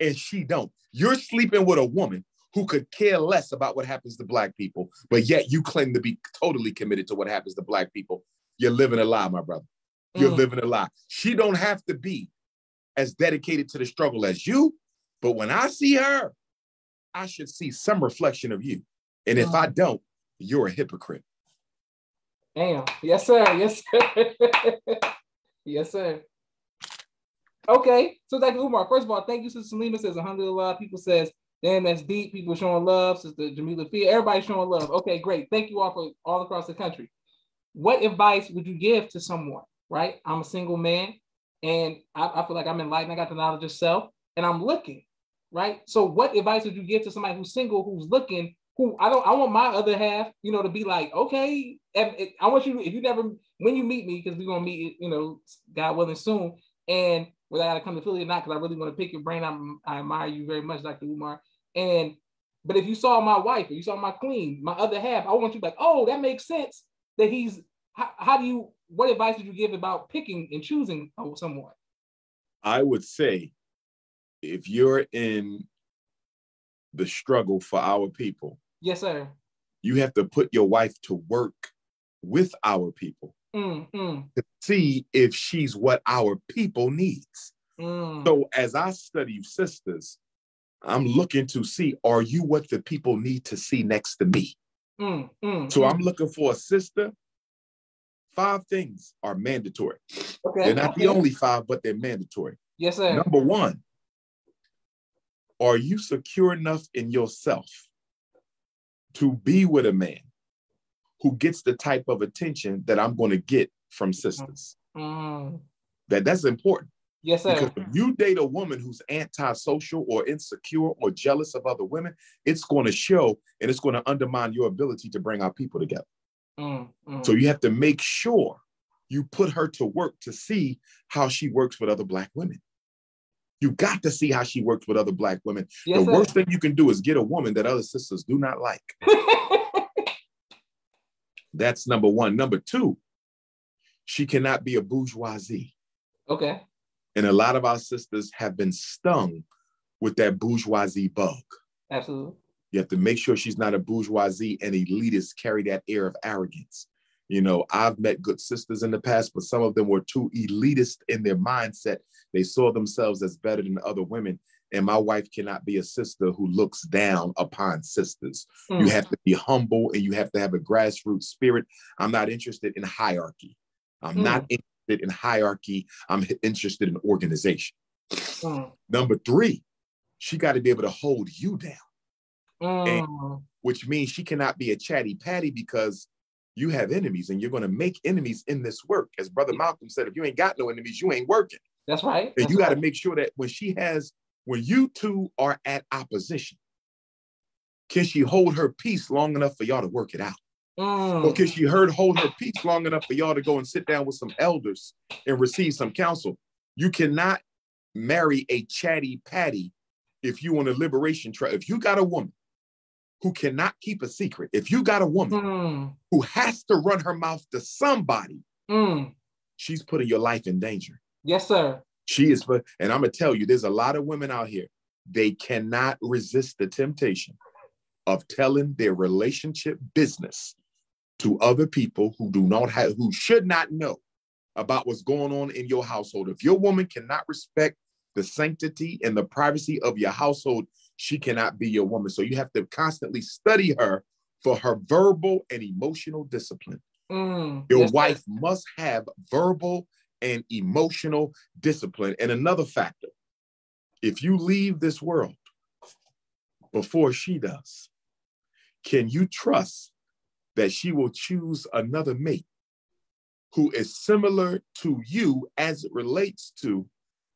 and she don't. You're sleeping with a woman who could care less about what happens to black people, but yet you claim to be totally committed to what happens to black people. You're living a lie, my brother. You're Mm. living a lie. She don't have to be as dedicated to the struggle as you, but when I see her, I should see some reflection of you. And if I don't, you're a hypocrite. Damn. Yes, sir. Yes, sir. <laughs> yes, sir. Okay. So you, Umar. First of all, thank you, Sister Salima says 100 a lot. People says, damn, that's deep. People showing love. Sister Jamila Fia, everybody showing love. Okay, great. Thank you all for all across the country. What advice would you give to someone, right? I'm a single man and I, I feel like I'm enlightened. I got the knowledge of self and I'm looking, right? So what advice would you give to somebody who's single, who's looking, who I don't, I want my other half, you know, to be like, okay, I want you, if you never, when you meet me, because we're gonna meet, you know, God willing soon, and whether I gotta come to Philly or not, because I really want to pick your brain. I'm, I admire you very much, Dr. Umar. And but if you saw my wife or you saw my queen, my other half, I want you to be like, oh, that makes sense that he's. How, how do you? What advice would you give about picking and choosing someone? I would say if you're in the struggle for our people, Yes, sir. you have to put your wife to work with our people Mm, mm, to see if she's what our people needs. mm. So as I study sisters, I'm looking to see are you what the people need to see next to me? Mm, mm, So. I'm looking for a sister. Five things are mandatory. okay. They're not the only five, but they're mandatory. Yes, sir. Number one, are you secure enough in yourself to be with a man who gets the type of attention that I'm going to get from sisters? Mm. That that's important Yes, sir. because if you date a woman who's antisocial or insecure or jealous of other women, it's going to show and it's going to undermine your ability to bring our people together. Mm, mm. So you have to make sure you put her to work to see how she works with other black women. You got to see how she works with other black women. yes, the sir. worst thing you can do is get a woman that other sisters do not like. <laughs> That's number one. Number two, she cannot be a bourgeoisie. okay. And a lot of our sisters have been stung with that bourgeoisie bug. Absolutely. You have to make sure she's not a bourgeoisie and elitists carry that air of arrogance. You know, I've met good sisters in the past, but some of them were too elitist in their mindset. They saw themselves as better than other women. And my wife cannot be a sister who looks down upon sisters. You Mm. have to be humble and you have to have a grassroots spirit. I'm not interested in hierarchy. I'm not interested in hierarchy. I'm interested in organization. Mm. Number three, she got to be able to hold you down Mm. which means she cannot be a chatty patty because you have enemies and you're going to make enemies in this work. As Brother Malcolm said, if you ain't got no enemies, you ain't working. That's right. And That's you got to right. make sure that when she has, when you two are at opposition, can she hold her peace long enough for y'all to work it out? Mm. Or can she heard hold her peace long enough for y'all to go and sit down with some elders and receive some counsel? You cannot marry a chatty patty if you on a liberation trail. If you got a woman who cannot keep a secret, if you got a woman Mm. who has to run her mouth to somebody, Mm. she's putting your life in danger. Yes, sir. She is, and I'm gonna tell you, there's a lot of women out here. They cannot resist the temptation of telling their relationship business to other people who do not have, who should not know about what's going on in your household. If your woman cannot respect the sanctity and the privacy of your household, she cannot be your woman. So you have to constantly study her for her verbal and emotional discipline. Mm, your wife must have verbal and emotional discipline. And another factor, if you leave this world before she does, can you trust that she will choose another mate who is similar to you as it relates to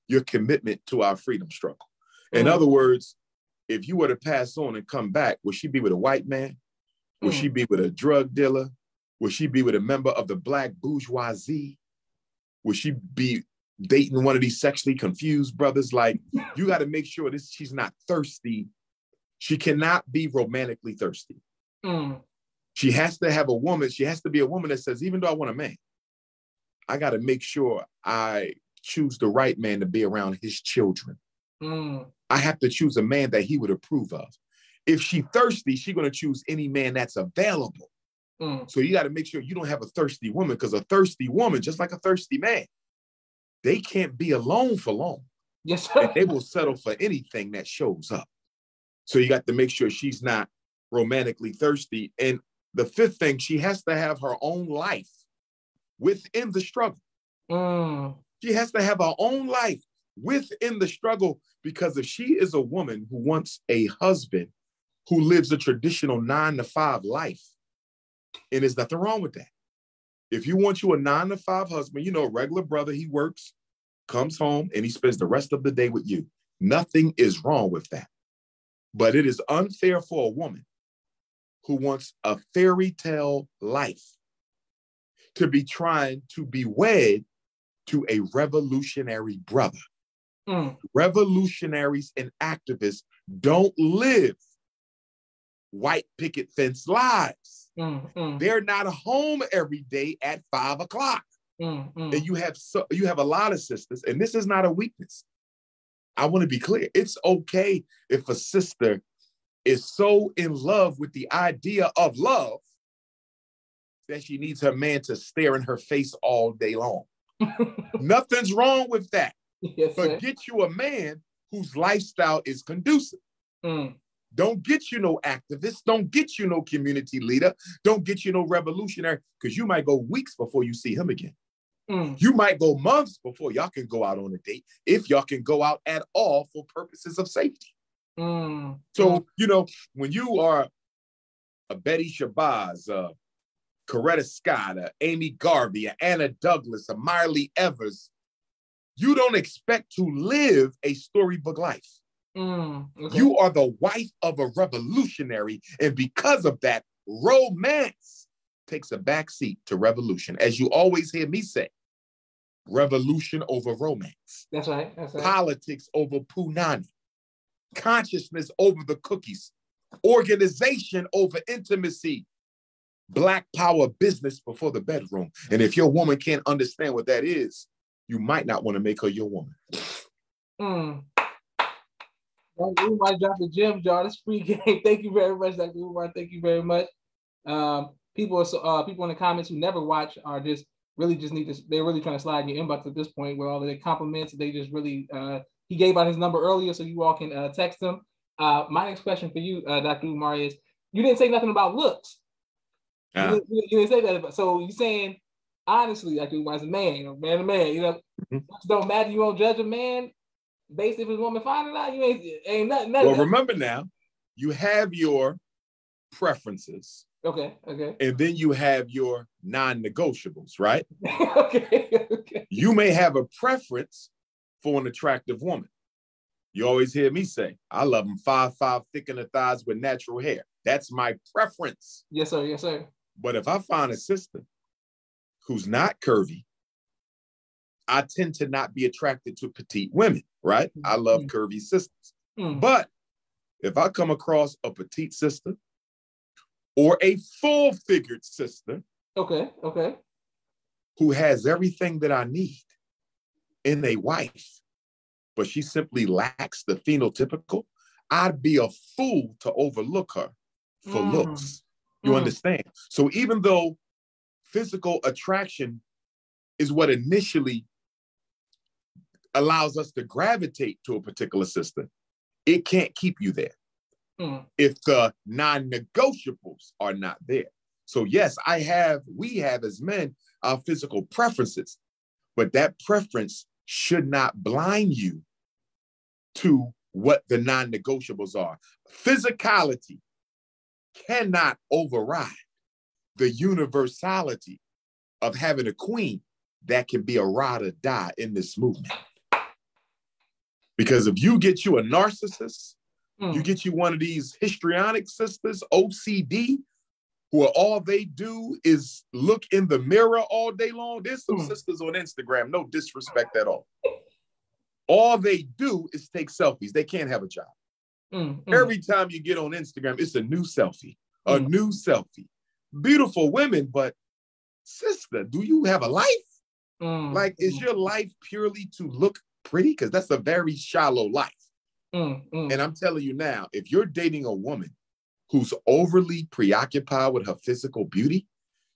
your commitment to our freedom struggle? In mm. other words, if you were to pass on and come back, would she be with a white man? Would mm. she be with a drug dealer? Would she be with a member of the black bourgeoisie? Would she be dating one of these sexually confused brothers? Like, <laughs> you got to make sure this she's not thirsty. She cannot be romantically thirsty. Mm. She has to have a woman. She has to be a woman that says, even though I want a man, I got to make sure I choose the right man to be around his children. Mm. I have to choose a man that he would approve of. If she thirsty, she's going to choose any man that's available. Mm. So you got to make sure you don't have a thirsty woman because a thirsty woman, just like a thirsty man, they can't be alone for long. Yes, sir. And they will settle for anything that shows up. So you got to make sure she's not romantically thirsty. And the fifth thing, she has to have her own life within the struggle. Mm. She has to have her own life within the struggle because if she is a woman who wants a husband who lives a traditional nine to five life, and there's nothing wrong with that. If you want you a nine to five husband, you know, a regular brother, he works, comes home, and he spends the rest of the day with you. Nothing is wrong with that. But it is unfair for a woman who wants a fairy tale life to be trying to be wed to a revolutionary brother. Mm. Revolutionaries and activists don't live white picket fence lives. Mm, mm. They're not home every day at five o'clock. Mm, mm. and you have so you have a lot of sisters, and this is not a weakness. I want to be clear. It's okay if a sister is so in love with the idea of love that she needs her man to stare in her face all day long. <laughs> Nothing's wrong with that. Yes, but sir. get you a man whose lifestyle is conducive. Mm. Don't get you no activist. Don't get you no community leader. Don't get you no revolutionary because you might go weeks before you see him again. Mm. You might go months before y'all can go out on a date if y'all can go out at all for purposes of safety. Mm. So, mm. you know, when you are a Betty Shabazz, a Coretta Scott, a Amy Garvey, a Anna Douglass, a Myrlie Evers, you don't expect to live a storybook life. Mm, okay. You are the wife of a revolutionary. And because of that, romance takes a backseat to revolution. As you always hear me say, revolution over romance. That's right. That's right. Politics over punani. Consciousness over the cookies. Organization over intimacy. Black power business before the bedroom. And if your woman can't understand what that is, you might not want to make her your woman. Mm. Dr. Umar dropped the gym, y'all. That's free <laughs> game. Thank you very much, Dr. Umar. Thank you very much. Um, people, uh, people in the comments who never watch are just really just need to. They're really trying to slide in your inbox at this point, where all of the compliments. They just really. Uh, he gave out his number earlier, so you all can uh, text him. Uh, my next question for you, uh, Dr. Umar, is you didn't say nothing about looks. Uh-huh. You, didn't, you, didn't, say that. About, so you saying honestly, Dr. Umar, as a man, you know, man to man, you know, mm-hmm. don't matter. You won't judge a man based if his woman fine or not. You ain't ain't nothing. nothing. Well, remember now, you have your preferences. Okay. Okay. And then you have your non-negotiables, right? <laughs> okay. Okay. You may have a preference for an attractive woman. You always hear me say, I love them five five thick in the thighs with natural hair. That's my preference. Yes, sir. Yes, sir. But if I find a sister who's not curvy, I tend to not be attracted to petite women, right? Mm-hmm. I love mm-hmm. curvy sisters. Mm-hmm. But if I come across a petite sister or a full figured sister, okay, okay, who has everything that I need in a wife, but she simply lacks the phenotypical, I'd be a fool to overlook her for Mm. looks. You Mm. understand? So even though physical attraction is what initially allows us to gravitate to a particular system, it can't keep you there Mm. if the non-negotiables are not there. So yes, I have, we have as men our physical preferences, but that preference should not blind you to what the non-negotiables are. Physicality cannot override the universality of having a queen that can be a ride or die in this movement. Because if you get you a narcissist, Mm. you get you one of these histrionic sisters, OCD, who are all they do is look in the mirror all day long. There's some Hmm. sisters on Instagram, no disrespect at all. All they do is take selfies. They can't have a job. Mm. Mm. Every time you get on Instagram, it's a new selfie, a Mm. new selfie. Beautiful women, but sister, do you have a life? Mm. Like, is Mm. your life purely to look pretty? Because that's a very shallow life. Mm. Mm. And I'm telling you now, if you're dating a woman who's overly preoccupied with her physical beauty,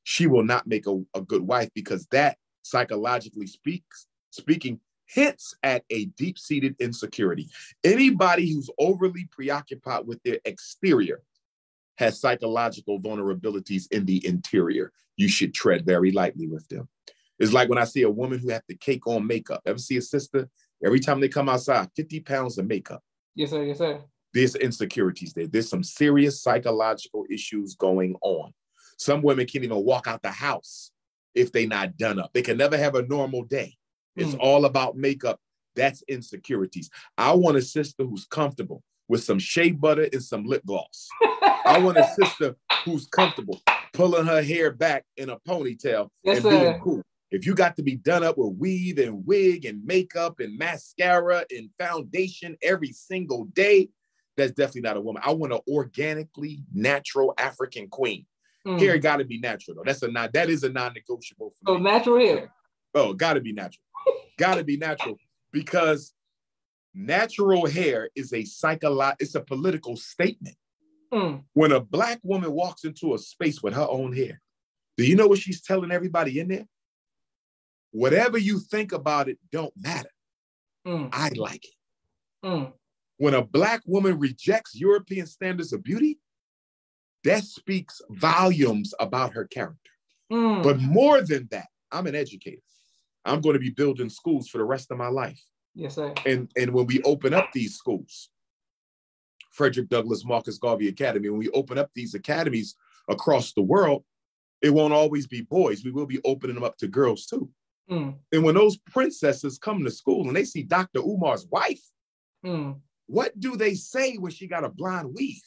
she will not make a, a good wife because that psychologically speaks speaking hints at a deep-seated insecurity. Anybody who's overly preoccupied with their exterior has psychological vulnerabilities in the interior. You should tread very lightly with them. It's like when I see a woman who have to cake on makeup. Ever see a sister? Every time they come outside, 50 pounds of makeup Yes, sir. Yes, sir. there's insecurities there. There's some serious psychological issues going on. Some women can't even walk out the house if they not done up. They can never have a normal day. It's Mm. all about makeup. That's insecurities. I want a sister who's comfortable with some shea butter and some lip gloss. I want a <laughs> sister who's comfortable pulling her hair back in a ponytail Yes, and being sir. cool. If you got to be done up with weave and wig and makeup and mascara and foundation every single day, that's definitely not a woman. I want an organically natural African queen. Mm. Hair got to be natural though. That's a not that is a non-negotiable for me. natural hair. Oh, got to be natural. <laughs> got to be natural because natural hair is a psycholo- it's a political statement. Mm. When a black woman walks into a space with her own hair, do you know what she's telling everybody in there? Whatever you think about it don't matter. Mm. I like it. Mm. When a black woman rejects European standards of beauty, that speaks volumes about her character. Mm. But more than that, I'm an educator. I'm going to be building schools for the rest of my life. yes, sir. And, and when we open up these schools, Frederick Douglass Marcus Garvey Academy, when we open up these academies across the world, it won't always be boys. We will be opening them up to girls too. Mm. And when those princesses come to school and they see Dr. Umar's wife, Mm. what do they say when she got a blonde weave?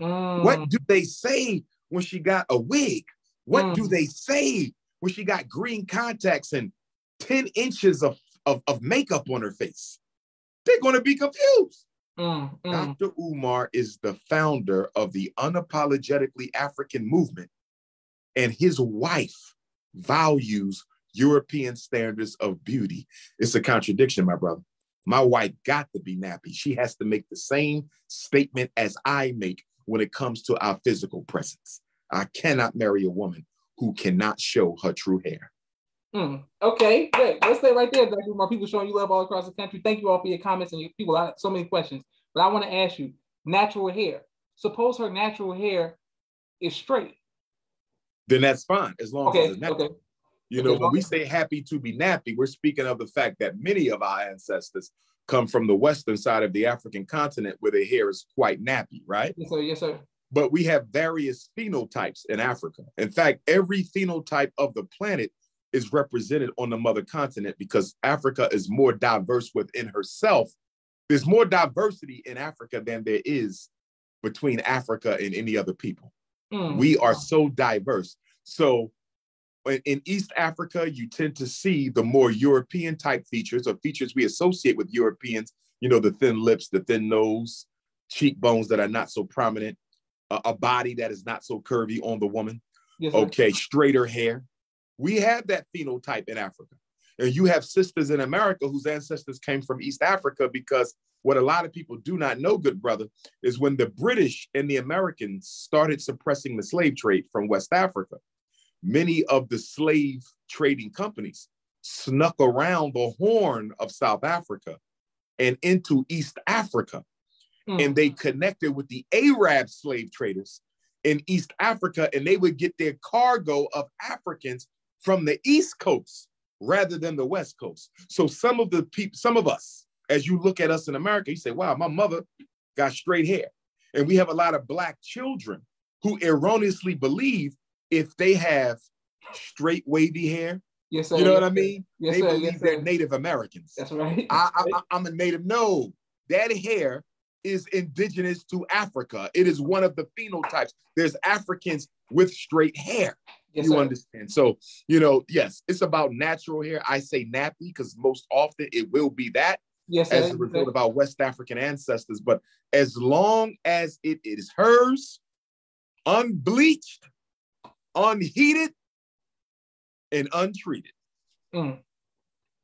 Mm. What do they say when she got a wig? What Mm. do they say when she got green contacts and 10 inches of, of, of makeup on her face? They're going to be confused. Mm. Mm. Dr. Umar is the founder of the unapologetically African movement, and his wife values European standards of beauty. It's a contradiction, my brother. My wife got to be nappy. She has to make the same statement as I make when it comes to our physical presence. I cannot marry a woman who cannot show her true hair. Mm. Okay, great. Let's stay right there, Dr. Umar. People showing you love all across the country. Thank you all for your comments and your people. I, so many questions, but I want to ask you: natural hair. Suppose her natural hair is straight. Then that's fine as long Okay, as it's natural. okay. You know, when we say happy to be nappy, we're speaking of the fact that many of our ancestors come from the western side of the African continent where their hair is quite nappy, right? Yes, sir. Yes, sir. But we have various phenotypes in Africa. In fact, every phenotype of the planet is represented on the mother continent because Africa is more diverse within herself. There's more diversity in Africa than there is between Africa and any other people. Mm. We are so diverse. So in- in East Africa, you tend to see the more European type features or features we associate with Europeans, you know, the thin lips, the thin nose, cheekbones that are not so prominent, a, a body that is not so curvy on the woman. Yes. Okay, straighter hair. We have that phenotype in Africa. And you have sisters in America whose ancestors came from East Africa because what a lot of people do not know, good brother, is when the British and the Americans started suppressing the slave trade from West Africa, many of the slave trading companies snuck around the horn of South Africa and into East Africa. Mm. And they connected with the Arab slave traders in East Africa, and they would get their cargo of Africans from the East Coast rather than the West Coast. So some of the people, some of us, as you look at us in America, you say, wow, my mother got straight hair. And we have a lot of Black children who erroneously believe if they have straight wavy hair, yes, sir, you know yes, what I mean? Yes, they sir, believe yes, they're sir. Native Americans. That's right. I, I, I'm a Native. No, that hair is indigenous to Africa. It is one of the phenotypes. There's Africans with straight hair. yes, you sir. understand? So, you know, yes, it's about natural hair. I say nappy because most often it will be that Yes, sir. as a result of our West African ancestors. But as long as it is hers, unbleached, unheated, and untreated. Mm.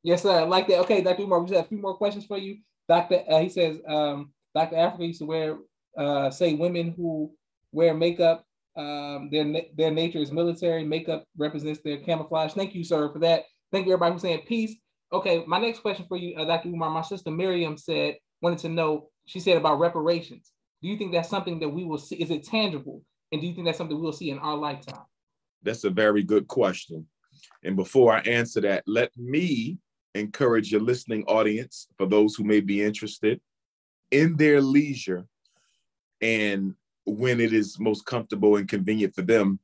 Yes, sir. I like that. Okay, Dr. Umar, we just have a few more questions for you. Dr. Uh, he says, um, Dr. Afrika used to wear, uh, say women who wear makeup, um, their, their nature is military. Makeup represents their camouflage. Thank you, sir, for that. Thank you, everybody, for saying peace. Okay, my next question for you, uh, Dr. Umar, my sister Miriam said, wanted to know, she said about reparations. Do you think that's something that we will see? Is it tangible? And do you think that's something we'll see in our lifetime? That's a very good question. And before I answer that, let me encourage your listening audience, for those who may be interested, in their leisure and when it is most comfortable and convenient for them,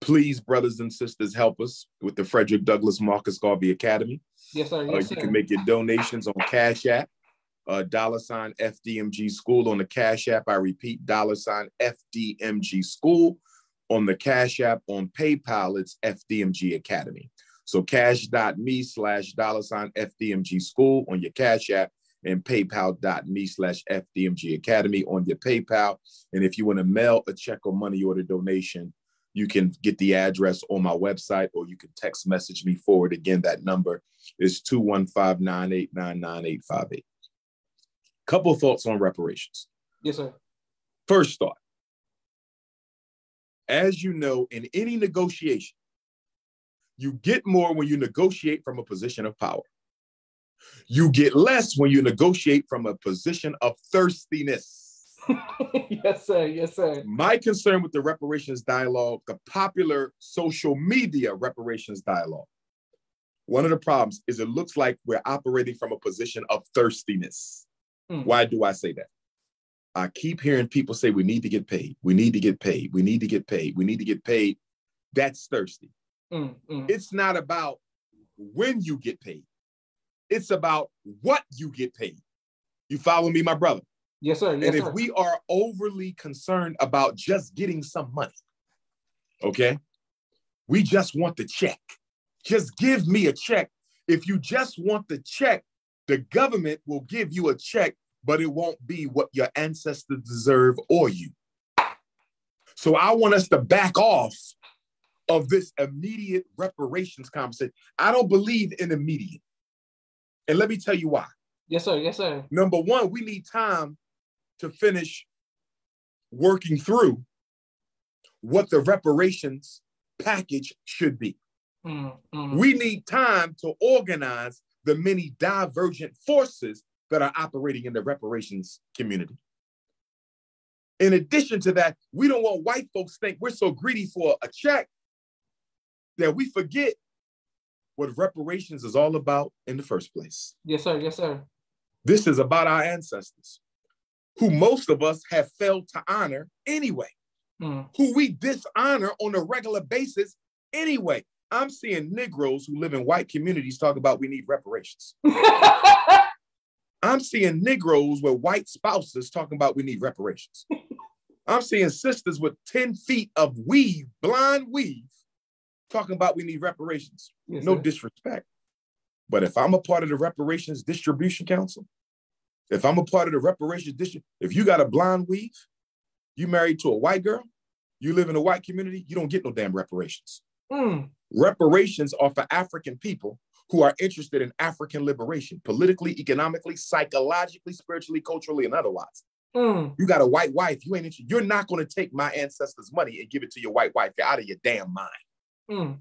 please, brothers and sisters, help us with the Frederick Douglass Marcus Garvey Academy. Yes, sir. Uh, you sir. can make your donations on Cash App, uh, dollar sign FDMG School on the Cash App. I repeat, dollar sign FDMG School on the Cash App. On PayPal, it's FDMG Academy. So cash.me slash dollar sign FDMG School on your Cash App and paypal.me slash FDMG Academy on your PayPal. And if you want to mail a check or money order donation, you can get the address on my website or you can text message me forward. Again, that number is 215-989-9858. Couple thoughts on reparations. Yes, sir. First thought, as you know, in any negotiation, you get more when you negotiate from a position of power. You get less when you negotiate from a position of thirstiness. <laughs> yes, sir. Yes, sir. My concern with the reparations dialogue, the popular social media reparations dialogue, one of the problems is it looks like we're operating from a position of thirstiness. Mm. Why do I say that? I keep hearing people say we need to get paid, we need to get paid, we need to get paid, we need to get paid. That's thirsty. Mm, mm. It's not about when you get paid, it's about what you get paid. You follow me, my brother? Yes, sir. Yes, and if sir. we are overly concerned about just getting some money, okay, we just want the check. Just give me a check. If you just want the check, the government will give you a check, but it won't be what your ancestors deserve or you. So I want us to back off of this immediate reparations conversation. I don't believe in immediate. And let me tell you why. yes, sir. Yes, sir. Number one, we need time to finish working through what the reparations package should be. Mm, mm. We need time to organize the many divergent forces that are operating in the reparations community. In addition to that, we don't want white folks think we're so greedy for a check that we forget what reparations is all about in the first place. Yes, sir. Yes, sir. This is about our ancestors, who most of us have failed to honor anyway, Mm. who we dishonor on a regular basis anyway. I'm seeing Negroes who live in white communities talk about we need reparations. <laughs> I'm seeing Negroes with white spouses talking about we need reparations. <laughs> I'm seeing sisters with 10 feet of weave, blind weave, talking about we need reparations. Yes, no sir. disrespect. But if I'm a part of the reparations distribution council, if I'm a part of the reparations district, if you got a blonde weave, you married to a white girl, you live in a white community, you don't get no damn reparations. Mm. Reparations are for African people who are interested in African liberation, politically, economically, psychologically, spiritually, culturally, and otherwise. Mm. You got a white wife, you ain't interested. You're not going to take my ancestors' money and give it to your white wife. You're out of your damn mind. Mm.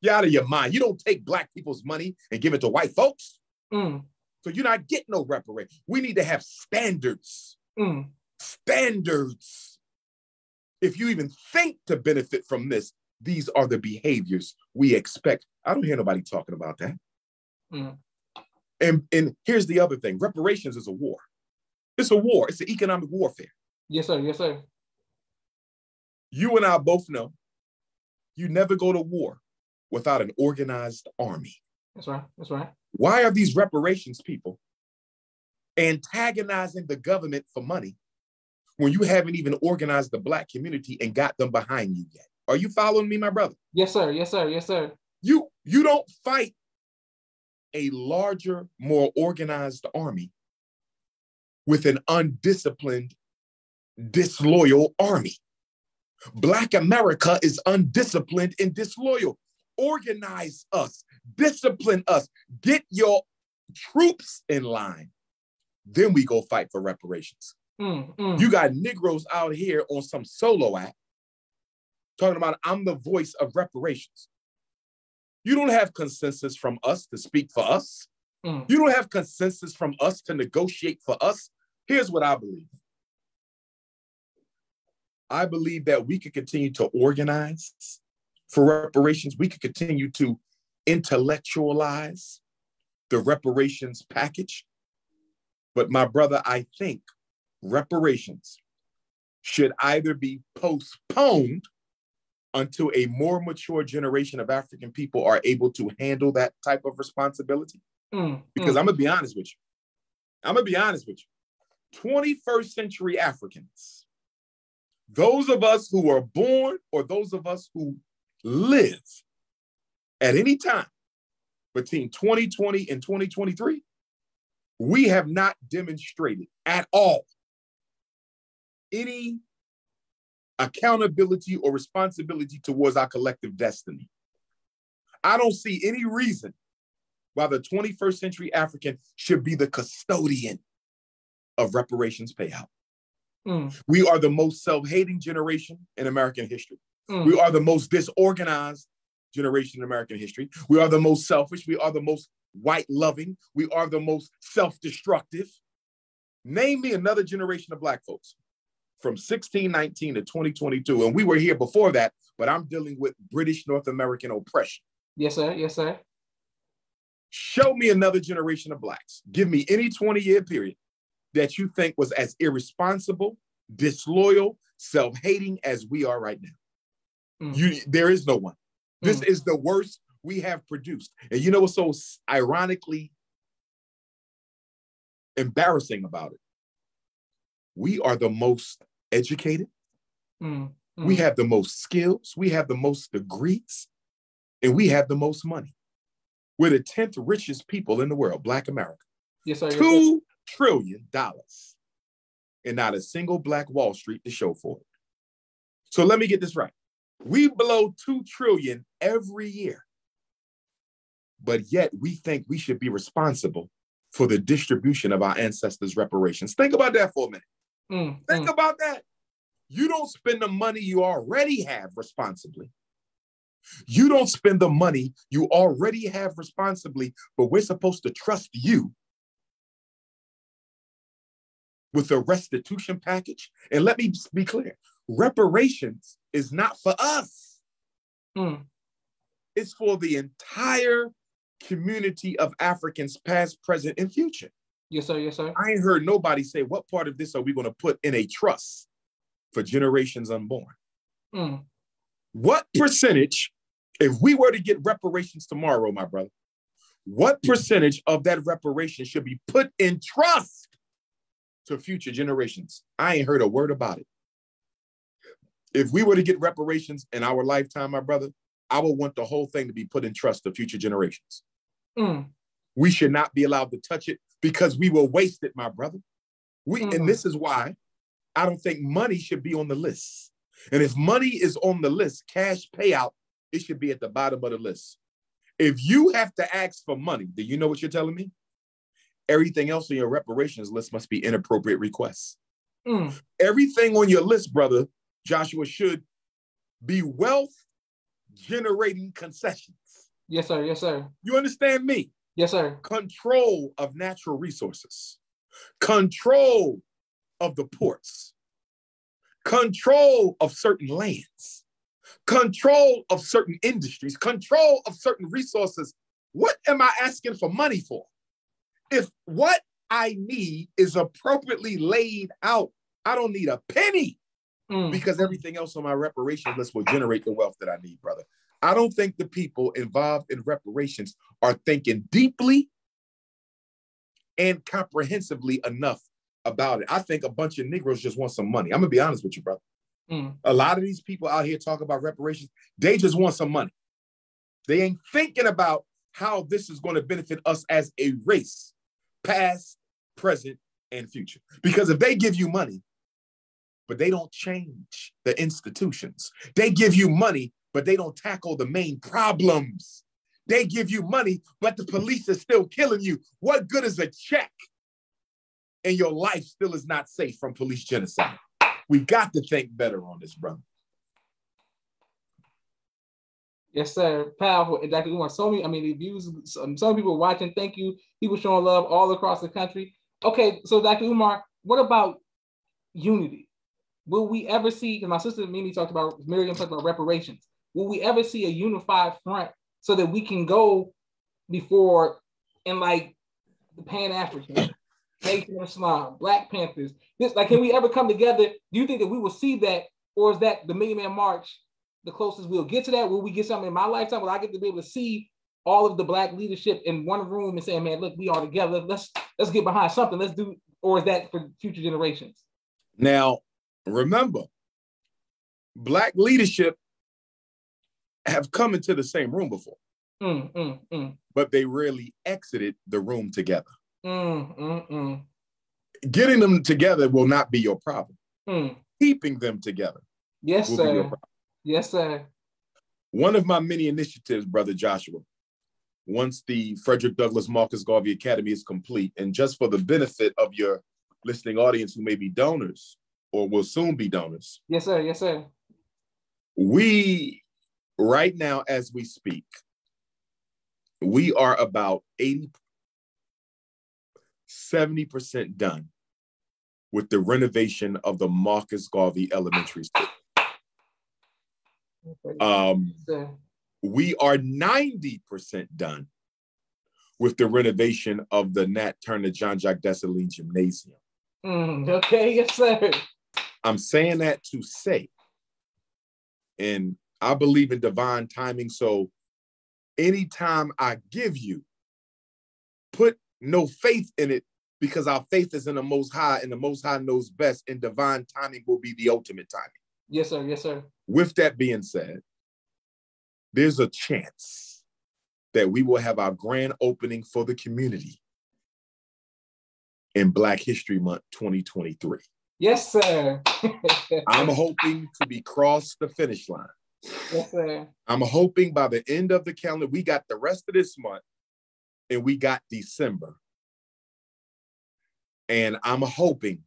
You're out of your mind. You don't take black people's money and give it to white folks. Mm. So you're not getting no reparation. We need to have standards. Mm. Standards. If you even think to benefit from this, these are the behaviors we expect. I don't hear nobody talking about that. Mm. And, and here's the other thing reparations is a war. It's a war, it's an economic warfare. Yes, sir. Yes, sir. You and I both know you never go to war without an organized army. That's right. That's right. Why are these reparations people antagonizing the government for money when you haven't even organized the black community and got them behind you yet? Are you following me, my brother? Yes, sir. Yes, sir. Yes, sir. You you don't fight a larger, more organized army with an undisciplined, disloyal army. Black America is undisciplined and disloyal. Organize us, discipline us, get your troops in line. Then we go fight for reparations. Mm, mm. You got Negroes out here on some solo act talking about I'm the voice of reparations. You don't have consensus from us to speak for us. Mm. You don't have consensus from us to negotiate for us. Here's what I believe I believe that we could continue to organize for reparations, we could continue to intellectualize the reparations package. But my brother, I think reparations should either be postponed until a more mature generation of African people are able to handle that type of responsibility. Mm, Because mm. I'm gonna be honest with you. I'm gonna be honest with you. 21st century Africans, those of us who are born or those of us who live at any time between 2020 and 2023, we have not demonstrated at all any accountability or responsibility towards our collective destiny. I don't see any reason why the 21st century African should be the custodian of reparations payout. Mm, We are the most self hating generation in American history. mm. We are the most disorganized generation in American history. We are the most selfish. We are the most white loving. We are the most self destructive. Name me another generation of Black folks from 1619 to 2022. And we were here before that, but I'm dealing with British North American oppression. Yes, sir. Yes, sir. Show me another generation of Blacks. Give me any 20 year period that you think was as irresponsible, disloyal, self hating as we are right now. Mm. You, there is no one. This is the worst we have produced. And you know what's so ironically embarrassing about it? We are the most educated, Mm, we mm. have the most skills, we have the most degrees, and we have the most money. We're the 10th richest people in the world, Black America. Yes, sir. Yes, sir. Two trillion dollars, and not a single Black Wall Street to show for it. So let me get this right. We blow two trillion every year, but yet we think we should be responsible for the distribution of our ancestors' reparations. Think about that for a minute. Mm, Think mm. about that. You don't spend the money you already have responsibly. You don't spend the money you already have responsibly, but we're supposed to trust you with the restitution package. And let me be clear reparations is not for us, Mm, it's for the entire community of Africans, past, present, and future. Yes, sir. Yes, sir. I ain't heard nobody say what part of this are we going to put in a trust for generations unborn. Mm, What percentage, if we were to get reparations tomorrow, my brother, what percentage of that reparation should be put in trust to future generations? I ain't heard a word about it. If we were to get reparations in our lifetime, my brother, I would want the whole thing to be put in trust to future generations. mm, We should not be allowed to touch it because we were wasted, my brother. We Mhm. and this is why I don't think money should be on the list. And if money is on the list, cash payout it should be at the bottom of the list. If you have to ask for money, do you know what you're telling me? Everything else on your reparations list must be inappropriate requests. Mm. Everything on your list, brother Joshua, should be wealth generating concessions. Yes, sir. Yes, sir. You understand me? Yes, sir. Control of natural resources, control of the ports, control of certain lands, control of certain industries, control of certain resources. What am I asking for money for? If what I need is appropriately laid out, I don't need a penny Mm. because everything else on my reparation list will generate the wealth that I need, brother. I don't think the people involved in reparations are thinking deeply and comprehensively enough about it. I think a bunch of Negroes just want some money. I'm gonna be honest with you, brother. Mm. A lot of these people out here talk about reparations, they just want some money. They ain't thinking about how this is going to benefit us as a race, past, present, and future. Because if they give you money, but they don't change the institutions, they give you money, but they don't tackle the main problems. They give you money, but the police are still killing you. What good is a check? And your life still is not safe from police genocide. We got to think better on this, brother. Yes, sir. Powerful. And Dr. Umar, so many, I mean, the views, some, some people watching, thank you. People showing love all across the country. Okay, so Dr. Umar, what about unity? Will we ever see, because my sister Mimi talked about, Miriam talked about reparations. Will we ever see a unified front so that we can go before and like the Pan African, Nation of Islam, Black Panthers? This like, can we ever come together? Do you think that we will see that, or is that the Million Man March the closest we'll get to that? Will we get something in my lifetime? Will I get to be able to see all of the black leadership in one room and saying, "Man, look, we are together. Let's let's get behind something. Let's do." Or is that for future generations? Now, remember, black leadership have come into the same room before, Mm, mm, mm, but they rarely exited the room together. mm, mm, mm, Getting them together will not be your problem. Keeping them together Yes, will be your sir. Yes, sir. One of my many initiatives, Brother Joshua, once the Frederick Douglass Marcus Garvey Academy is complete, and just for the benefit of your listening audience who may be donors or will soon be donors, Yes, sir. Yes, sir. we, right now as we speak, we are about 80, 70% done with the renovation of the Marcus Garvey Elementary School. Um, we are 90% done with the renovation of the Nat Turner John Jacques Dessalines Gymnasium. Mm, okay. Yes, sir. I'm saying that to say, and I believe in divine timing. So anytime I give you, put no faith in it because our faith is in the most high and the most high knows best and divine timing will be the ultimate timing. Yes, sir. Yes, sir. With that being said, there's a chance that we will have our grand opening for the community in Black History Month 2023. Yes, sir. I'm <laughs> hoping to be crossed the finish line. Yes, sir. I'm hoping by the end of the calendar, we got the rest of this month and we got December. And I'm hoping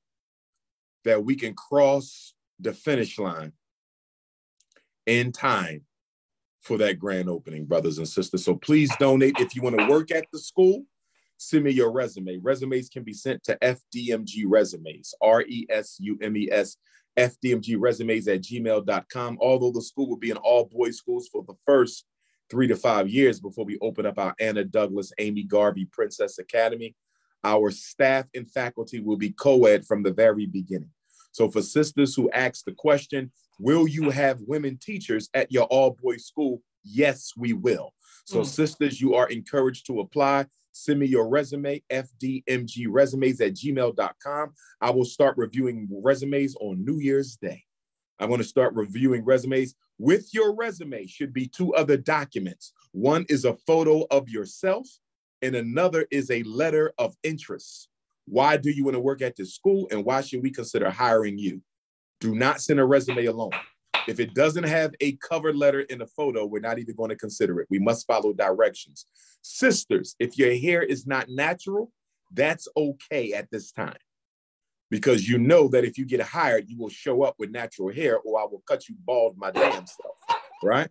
that we can cross the finish line in time for that grand opening, brothers and sisters. So please donate if you want to work at the school. Send me your resume. Resumes can be sent to FDMG Resumes, R E S U M E S, FDMG Resumes at gmail.com. Although the school will be an all boys schools for the first three to five years before we open up our Anna Douglass, Amy Garvey Princess Academy. Our staff and faculty will be co ed from the very beginning. So, for sisters who ask the question, will you have women teachers at your all boys school? Yes, we will. So, Mm. sisters, you are encouraged to apply. Send me your resume, fdmgresumes at gmail.com. I will start reviewing resumes on New Year's Day. I'm going to start reviewing resumes. With your resume should be two other documents. One is a photo of yourself, and another is a letter of interest. Why do you want to work at this school, and why should we consider hiring you? Do not send a resume alone. If it doesn't have a cover letter in the photo, we're not even going to consider it. We must follow directions. Sisters, if your hair is not natural, that's okay at this time because you know that if you get hired, you will show up with natural hair or I will cut you bald my damn self, right?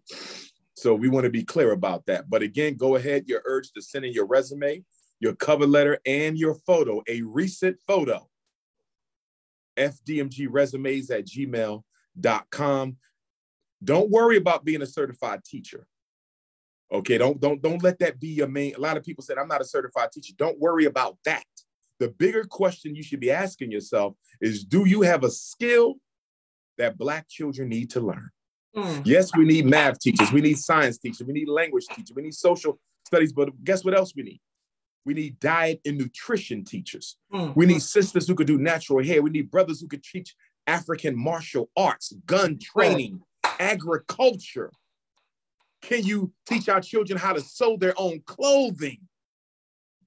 So we want to be clear about that. But again, go ahead. You're urged to send in your resume, your cover letter, and your photo, a recent photo. FDMGresumes at gmail.com. Don't worry about being a certified teacher. Okay, don't don't don't let that be your main. A lot of people said, I'm not a certified teacher. Don't worry about that. The bigger question you should be asking yourself is do you have a skill that Black children need to learn? Mm. Yes, we need math teachers, we need science teachers, we need language teachers, we need social studies, but guess what else we need? We need diet and nutrition teachers. Mm. We need sisters who could do natural hair. We need brothers who could teach African martial arts, gun training, agriculture. Can you teach our children how to sew their own clothing?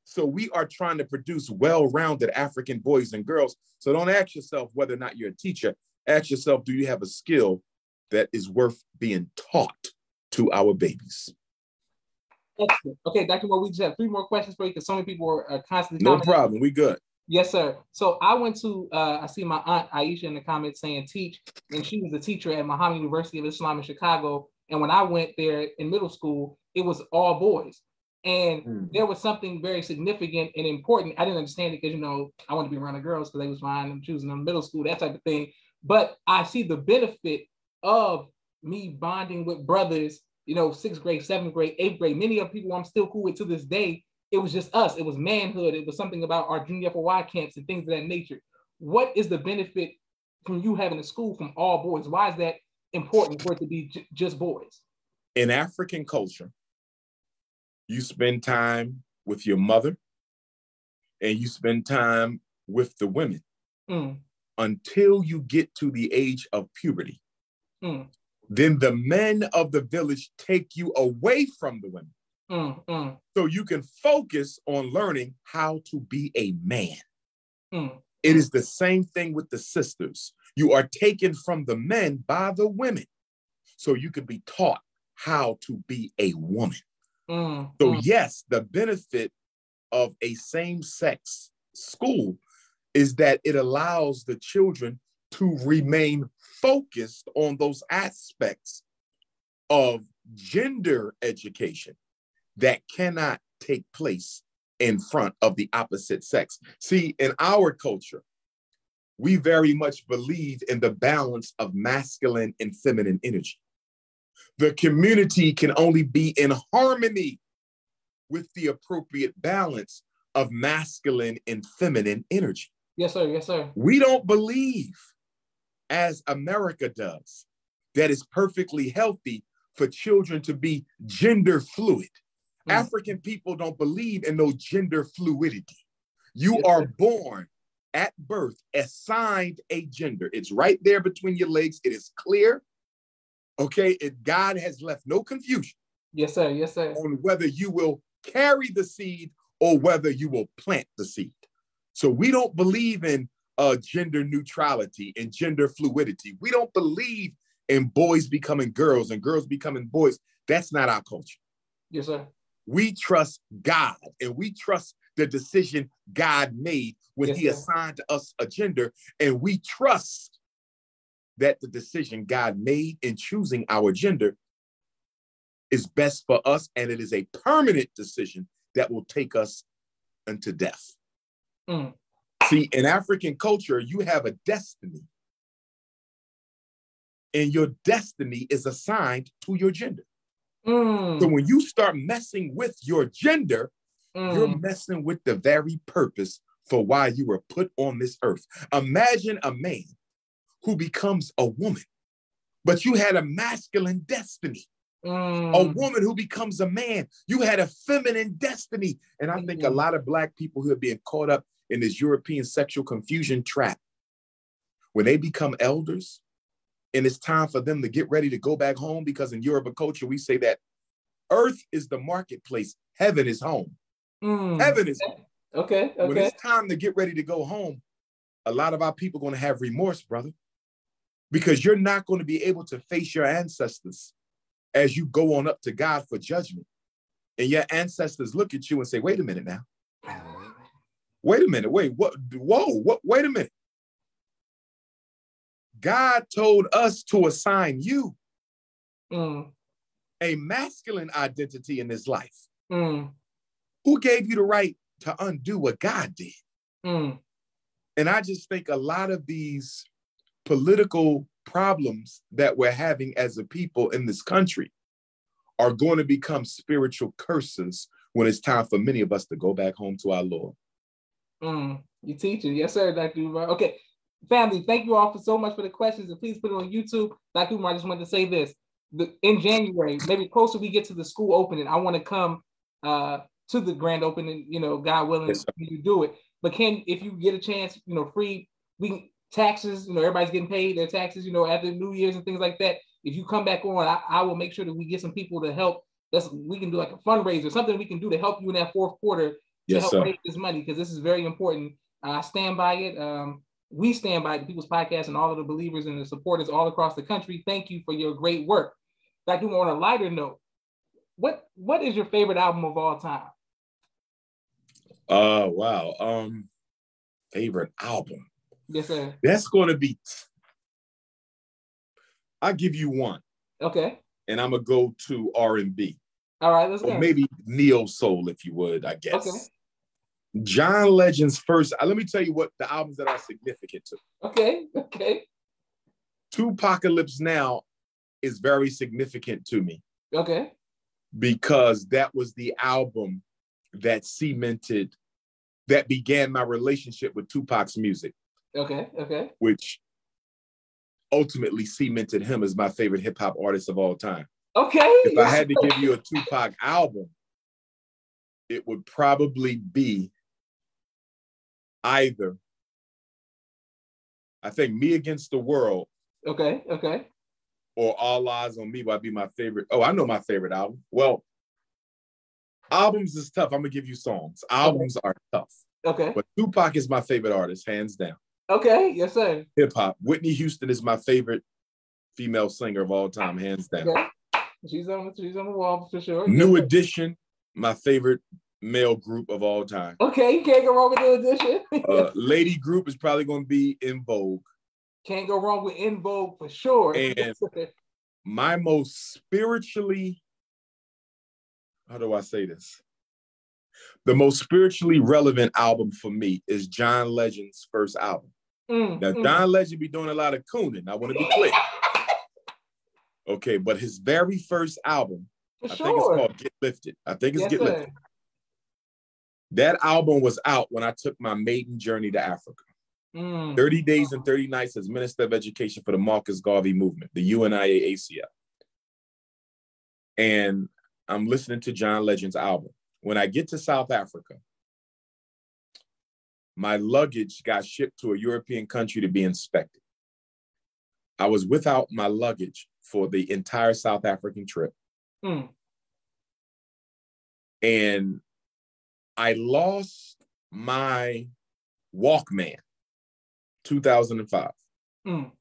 So we are trying to produce well-rounded African boys and girls. So don't ask yourself whether or not you're a teacher. Ask yourself, do you have a skill that is worth being taught to our babies? Excellent. Okay, Dr. Umar, we just have three more questions for you because so many people are uh, constantly. No problem. We good. Yes, sir. So I went to, uh, I see my aunt Aisha in the comments saying teach, and she was a teacher at Muhammad University of Islam in Chicago. And when I went there in middle school, it was all boys. And mm. there was something very significant and important. I didn't understand it because, you know, I wanted to be around the girls because they was fine and choosing them middle school, that type of thing. But I see the benefit of me bonding with brothers, you know, sixth grade, seventh grade, eighth grade. Many of people I'm still cool with to this day. It was just us. It was manhood. It was something about our junior FOI camps and things of that nature. What is the benefit from you having a school from all boys? Why is that important for it to be j- just boys? In African culture, you spend time with your mother and you spend time with the women mm. until you get to the age of puberty. Mm. Then the men of the village take you away from the women. Mm, mm. So you can focus on learning how to be a man. Mm. It is the same thing with the sisters. You are taken from the men by the women. So you can be taught how to be a woman. Mm, so, mm. yes, the benefit of a same sex school is that it allows the children to remain focused on those aspects of gender education that cannot take place in front of the opposite sex. See, in our culture, we very much believe in the balance of masculine and feminine energy the community can only be in harmony with the appropriate balance of masculine and feminine energy. Yes, sir. Yes, sir. We don't believe, as America does, that it's perfectly healthy for children to be gender fluid. Mm. African people don't believe in no gender fluidity. You yes, are sir. born at birth assigned a gender. It's right there between your legs. It is clear. Okay, it, God has left no confusion. Yes, sir. Yes, sir. On whether you will carry the seed or whether you will plant the seed. So we don't believe in uh, gender neutrality and gender fluidity. We don't believe in boys becoming girls and girls becoming boys. That's not our culture. Yes, sir. We trust God and we trust the decision God made when yes, He assigned to us a gender, and we trust that the decision God made in choosing our gender is best for us, and it is a permanent decision that will take us unto death. Mm. See, in African culture, you have a destiny, and your destiny is assigned to your gender. Mm. So when you start messing with your gender, mm. you're messing with the very purpose for why you were put on this earth. Imagine a man who becomes a woman. But you had a masculine destiny. Mm. A woman who becomes a man. You had a feminine destiny. And I think a lot of Black people who are being caught up in this European sexual confusion trap, when they become elders, and it's time for them to get ready to go back home, because in Europe Yoruba culture, we say that earth is the marketplace, heaven is home. Mm. Heaven is home. Okay, okay. When it's time to get ready to go home, a lot of our people are going to have remorse, brother because you're not going to be able to face your ancestors as you go on up to God for judgment. And your ancestors look at you and say, wait a minute now. Wait a minute. Wait, what? Whoa, what? Wait a minute. God told us to assign you Mm, a masculine identity in this life. mm, Who gave you the right to undo what God did? mm, And I just think a lot of these political problems that we're having as a people in this country are going to become spiritual curses when it's time for many of us to go back home to our Lord. mm. You teaching, yes, sir, Dr. Umar. Okay, family, thank you all for so much for the questions, and please put it on YouTube. Dr. Umar, I just wanted to say this: the, in January, maybe closer we get to the school opening, I want to come uh, to the grand opening. You know, God willing, Yes, you do it. But can if you get a chance, you know, free we can- taxes. You know, everybody's getting paid their taxes. You know, after New Year's and things like that. If you come back on, I, I will make sure that we get some people to help. That's we can do like a fundraiser, something we can do to help you in that fourth quarter to Yes, help sir. raise this money because this is very important. I stand by it. Um, we stand by the People's Podcast and all of the believers and the supporters all across the country. Thank you for your great work. Like on a lighter note, what what is your favorite album of all time? Oh, wow. Um, favorite album. Yes, sir. That's going to be. I'll give you one, Okay. and I'm gonna go to R and B, All right. Let's go. maybe neo soul, if you would. I guess. Okay. John Legend's first. uh, Let me tell you what the albums that are significant to. Okay. Okay. 2Pacalypse Now is very significant to me Okay. because that was the album that cemented, that began my relationship with Tupac's music, Okay. Okay. which ultimately cemented him as my favorite hip hop artist of all time. Okay. If I had to give you a Tupac album, it would probably be either, I think, Me Against the World Okay. Okay. or All Eyez on Me might be my favorite. Oh, I know my favorite album. Well, albums is tough. I'm gonna give you songs. Albums are tough, Okay. but Tupac is my favorite artist, hands down. Okay. Yes, sir. Hip hop. Whitney Houston is my favorite female singer of all time, hands down. Okay. She's on. She's on the wall for sure. New Yes. Edition, my favorite male group of all time. Okay. You can't go wrong with the edition. <laughs> Uh, lady group is probably gonna be En Vogue. Can't go wrong with En Vogue for sure. And- <laughs> My most spiritually, how do I say this? The most spiritually relevant album for me is John Legend's first album. Mm, Now, mm. John Legend be doing a lot of cooning. I want to be clear. <laughs> Okay, but his very first album, for I think it's called Get Lifted. I think it's Yes, Get sir. Lifted. That album was out when I took my maiden journey to Africa. Mm. 30 Days and 30 Nights as Minister of Education for the Marcus Garvey Movement, the UNIA ACL. And I'm listening to John Legend's album. When I get to South Africa, my luggage got shipped to a European country to be inspected. I was without my luggage for the entire South African trip. Mm. And I lost my Walkman 2005. Mm.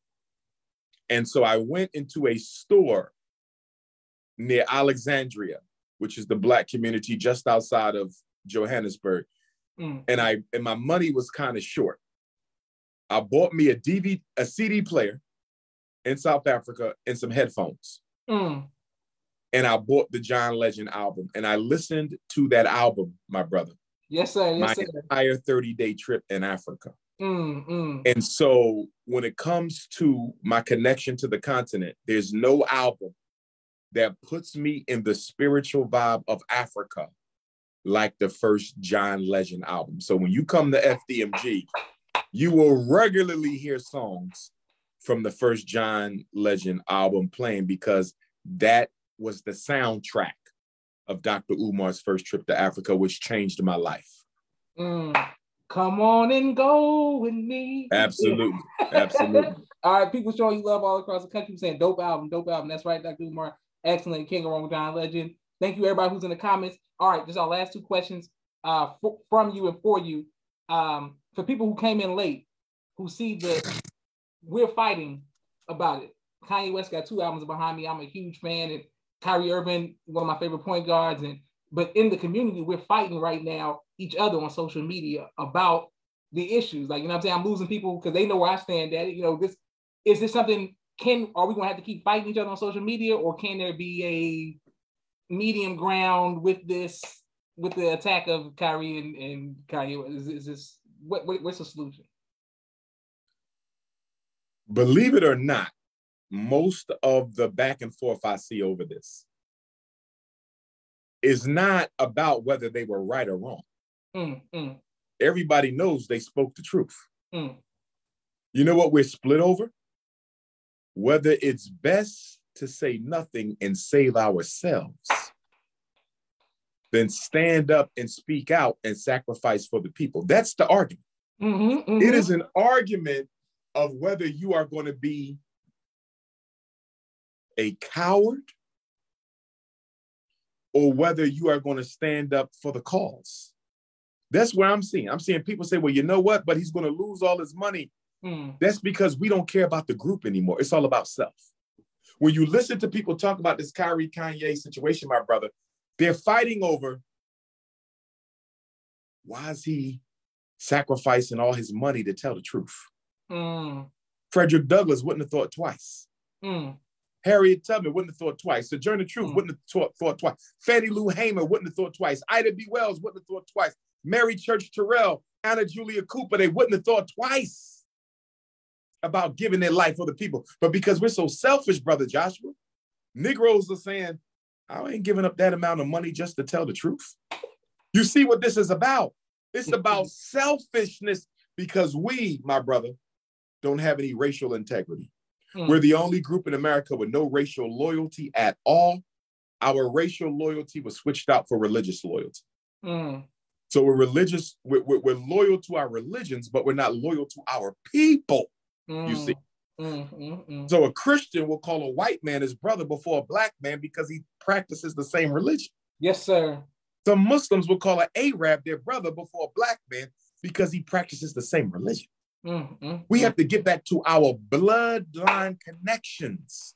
And so I went into a store near Alexandra, which is the black community just outside of Johannesburg. Mm. And I and my money was kind of short. I bought me a DVD, a CD player in South Africa and some headphones. Mm. And I bought the John Legend album and I listened to that album, my brother, Yes, sir. my sir. entire 30-day trip in Africa. Mm, mm. And so when it comes to my connection to the continent, there's no album that puts me in the spiritual vibe of Africa like the first John Legend album. So when you come to FDMG, you will regularly hear songs from the first John Legend album playing because that was the soundtrack of Dr. Umar's first trip to Africa, which changed my life. Mm. Come on and go with me. Absolutely. Absolutely. <laughs> all right, people showing you love all across the country saying dope album, dope album. That's right, Dr. Umar. Excellent. King along with John Legend. Thank you, everybody who's in the comments. All right, just our last two questions uh, for, from you and for you. Um, for people who came in late, who see that we're fighting about it. Kanye West got two albums behind me. I'm a huge fan, and Kyrie Irving, one of my favorite point guards. And but in the community, we're fighting right now each other on social media about the issues. Like you know, I'm saying I'm losing people because they know where I stand at. You know, this is this something? Can are we going to have to keep fighting each other on social media, or can there be a medium ground with this with the attack of Kyrie and, and Kanye? Is, is this what, what what's the solution? Believe it or not, most of the back and forth I see over this is not about whether they were right or wrong. Mm, mm. Everybody knows they spoke the truth. Mm. You know what we're split over? Whether it's best to say nothing and save ourselves than stand up and speak out and sacrifice for the people. That's the argument. Mm-hmm, mm-hmm. It is an argument of whether you are going to be a coward or whether you are going to stand up for the cause. That's where I'm seeing. I'm seeing people say, well, you know what? But he's going to lose all his money. Mm. That's because we don't care about the group anymore. It's all about self. When you listen to people talk about this Kyrie Kanye situation, my brother, they're fighting over why is he sacrificing all his money to tell the truth? Mm. Frederick Douglass wouldn't have thought twice. Mm. Harriet Tubman wouldn't have thought twice. Sojourner Truth mm. wouldn't have thought, thought twice. Fannie Lou Hamer wouldn't have thought twice. Ida B. Wells wouldn't have thought twice. Mary Church Terrell, Anna Julia Cooper, they wouldn't have thought twice about giving their life for the people. But because we're so selfish, Brother Joshua, Negroes are saying, I ain't giving up that amount of money just to tell the truth. You see what this is about? It's about <laughs> selfishness because we, my brother, don't have any racial integrity. Mm. We're the only group in America with no racial loyalty at all. Our racial loyalty was switched out for religious loyalty. Mm. So we're religious, we're, we're, loyal to our religions, but we're not loyal to our people, mm. you see. Mm, mm, mm. So a Christian will call a white man his brother before a black man because he practices the same religion. Yes, sir. Some Muslims will call an Arab their brother before a black man because he practices the same religion. Mm, mm, we have to get back to our bloodline connections.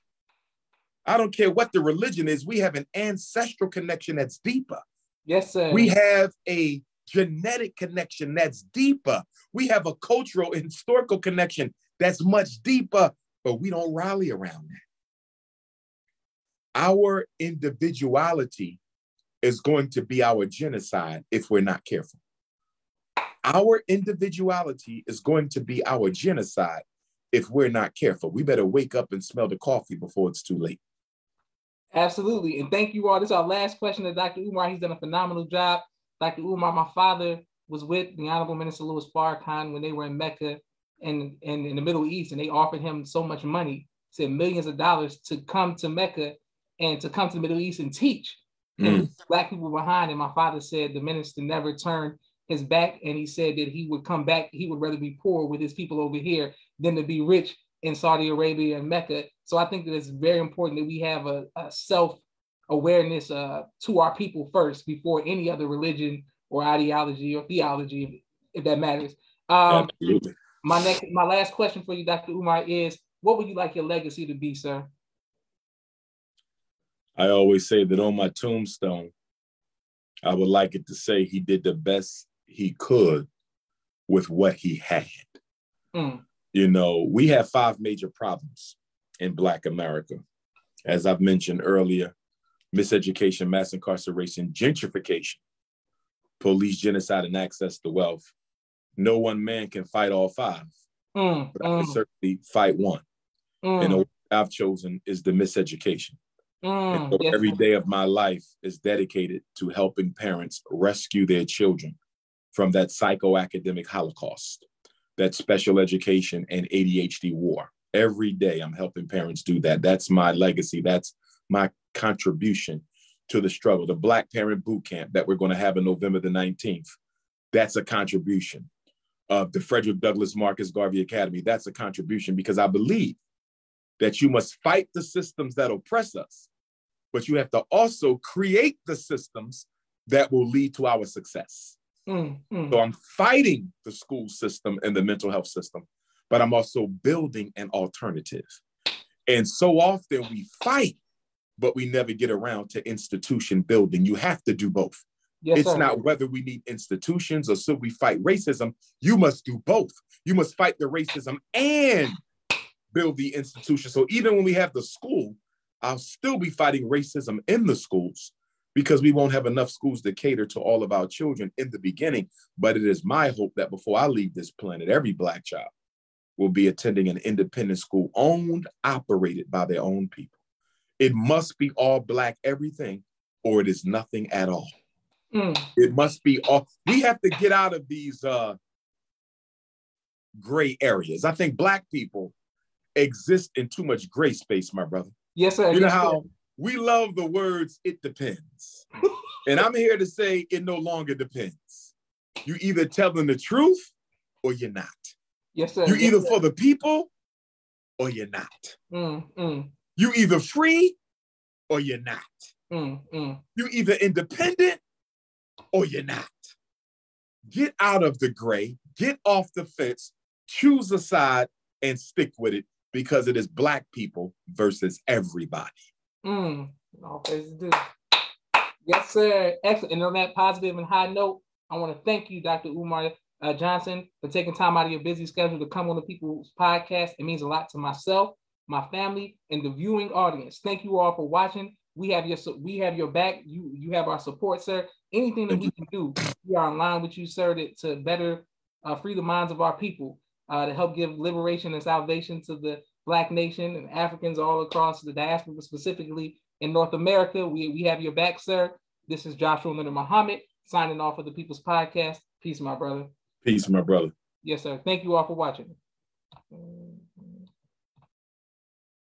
I don't care what the religion is, we have an ancestral connection that's deeper. Yes, sir. We have a genetic connection that's deeper. We have a cultural and historical connection that's much deeper, but we don't rally around that. Our individuality is going to be our genocide if we're not careful. Our individuality is going to be our genocide if we're not careful. We better wake up and smell the coffee before it's too late. Absolutely. And thank you all. This is our last question to Dr. Umar. He's done a phenomenal job. Dr. Umar, my father was with the Honorable Minister Louis Farrakhan when they were in Mecca and, and in the Middle East, and they offered him so much money, said millions of dollars to come to Mecca and to come to the Middle East and teach. Mm. And black people behind. And my father said the minister never turned his back and he said that he would come back, he would rather be poor with his people over here than to be rich in Saudi Arabia and Mecca. So I think that it's very important that we have a, a self awareness uh, to our people first before any other religion or ideology or theology, if, that matters. Um, Absolutely. My next, my last question for you, Dr. Umar, is what would you like your legacy to be, sir? I always say that on my tombstone, I would like it to say he did the best he could with what he had. Mm. You know, we have five major problems in Black America. As I've mentioned earlier, miseducation, mass incarceration, gentrification, police genocide, and access to wealth. No one man can fight all five, mm, but. I can mm. certainly fight one. And the I've chosen is the miseducation. Mm, so yes. every day of my life is dedicated to helping parents rescue their children from that psychoacademic holocaust, that special education and ADHD war. Every day I'm helping parents do that. That's my legacy. That's my contribution to the struggle. The Black Parent Boot Camp that we're going to have in November the 19th, that's a contribution. Of uh, the Frederick Douglass Marcus Garvey Academy, that's a contribution because I believe that you must fight the systems that oppress us, but you have to also create the systems that will lead to our success. Mm, mm. So I'm fighting the school system and the mental health system, but I'm also building an alternative. And so often we fight, but we never get around to institution building. You have to do both. Yes, it's sir. not whether we need institutions or should we fight racism. You must do both. You must fight the racism and build the institution. So even when we have the school, I'll still be fighting racism in the schools because we won't have enough schools to cater to all of our children in the beginning. But it is my hope that before I leave this planet, every Black child will be attending an independent school owned, operated by their own people. It must be all Black everything, or it is nothing at all. Mm. It must be all. We have to get out of these uh, gray areas. I think Black people exist in too much gray space, my brother. Yes, sir. You know how we love the words "it depends," and I'm here to say it no longer depends. You either telling the truth or you're not. Yes, sir. You yes, either sir. for the people or you're not. Mm, mm. You either free or you're not. Mm, mm. you either independent or you're not. Get out of the gray, get off the fence, choose a side, and stick with it because it is Black people versus everybody. Mm. All Yes, sir. Excellent. And on that positive and high note, I want to thank you, Dr. Umar uh, Johnson, for taking time out of your busy schedule to come on the People's Podcast. It means a lot to myself, my family, and the viewing audience. Thank you all for watching. We have your we have your back. You you have our support, sir. Anything that we can do, we are in line with you, sir, to, to better uh, free the minds of our people, uh, to help give liberation and salvation to the Black nation and Africans all across the diaspora, specifically in North America. We, we have your back, sir. This is Joshua Leonard Muhammad signing off of the People's Podcast. Peace, my brother. Peace, my brother. Yes, sir. Thank you all for watching.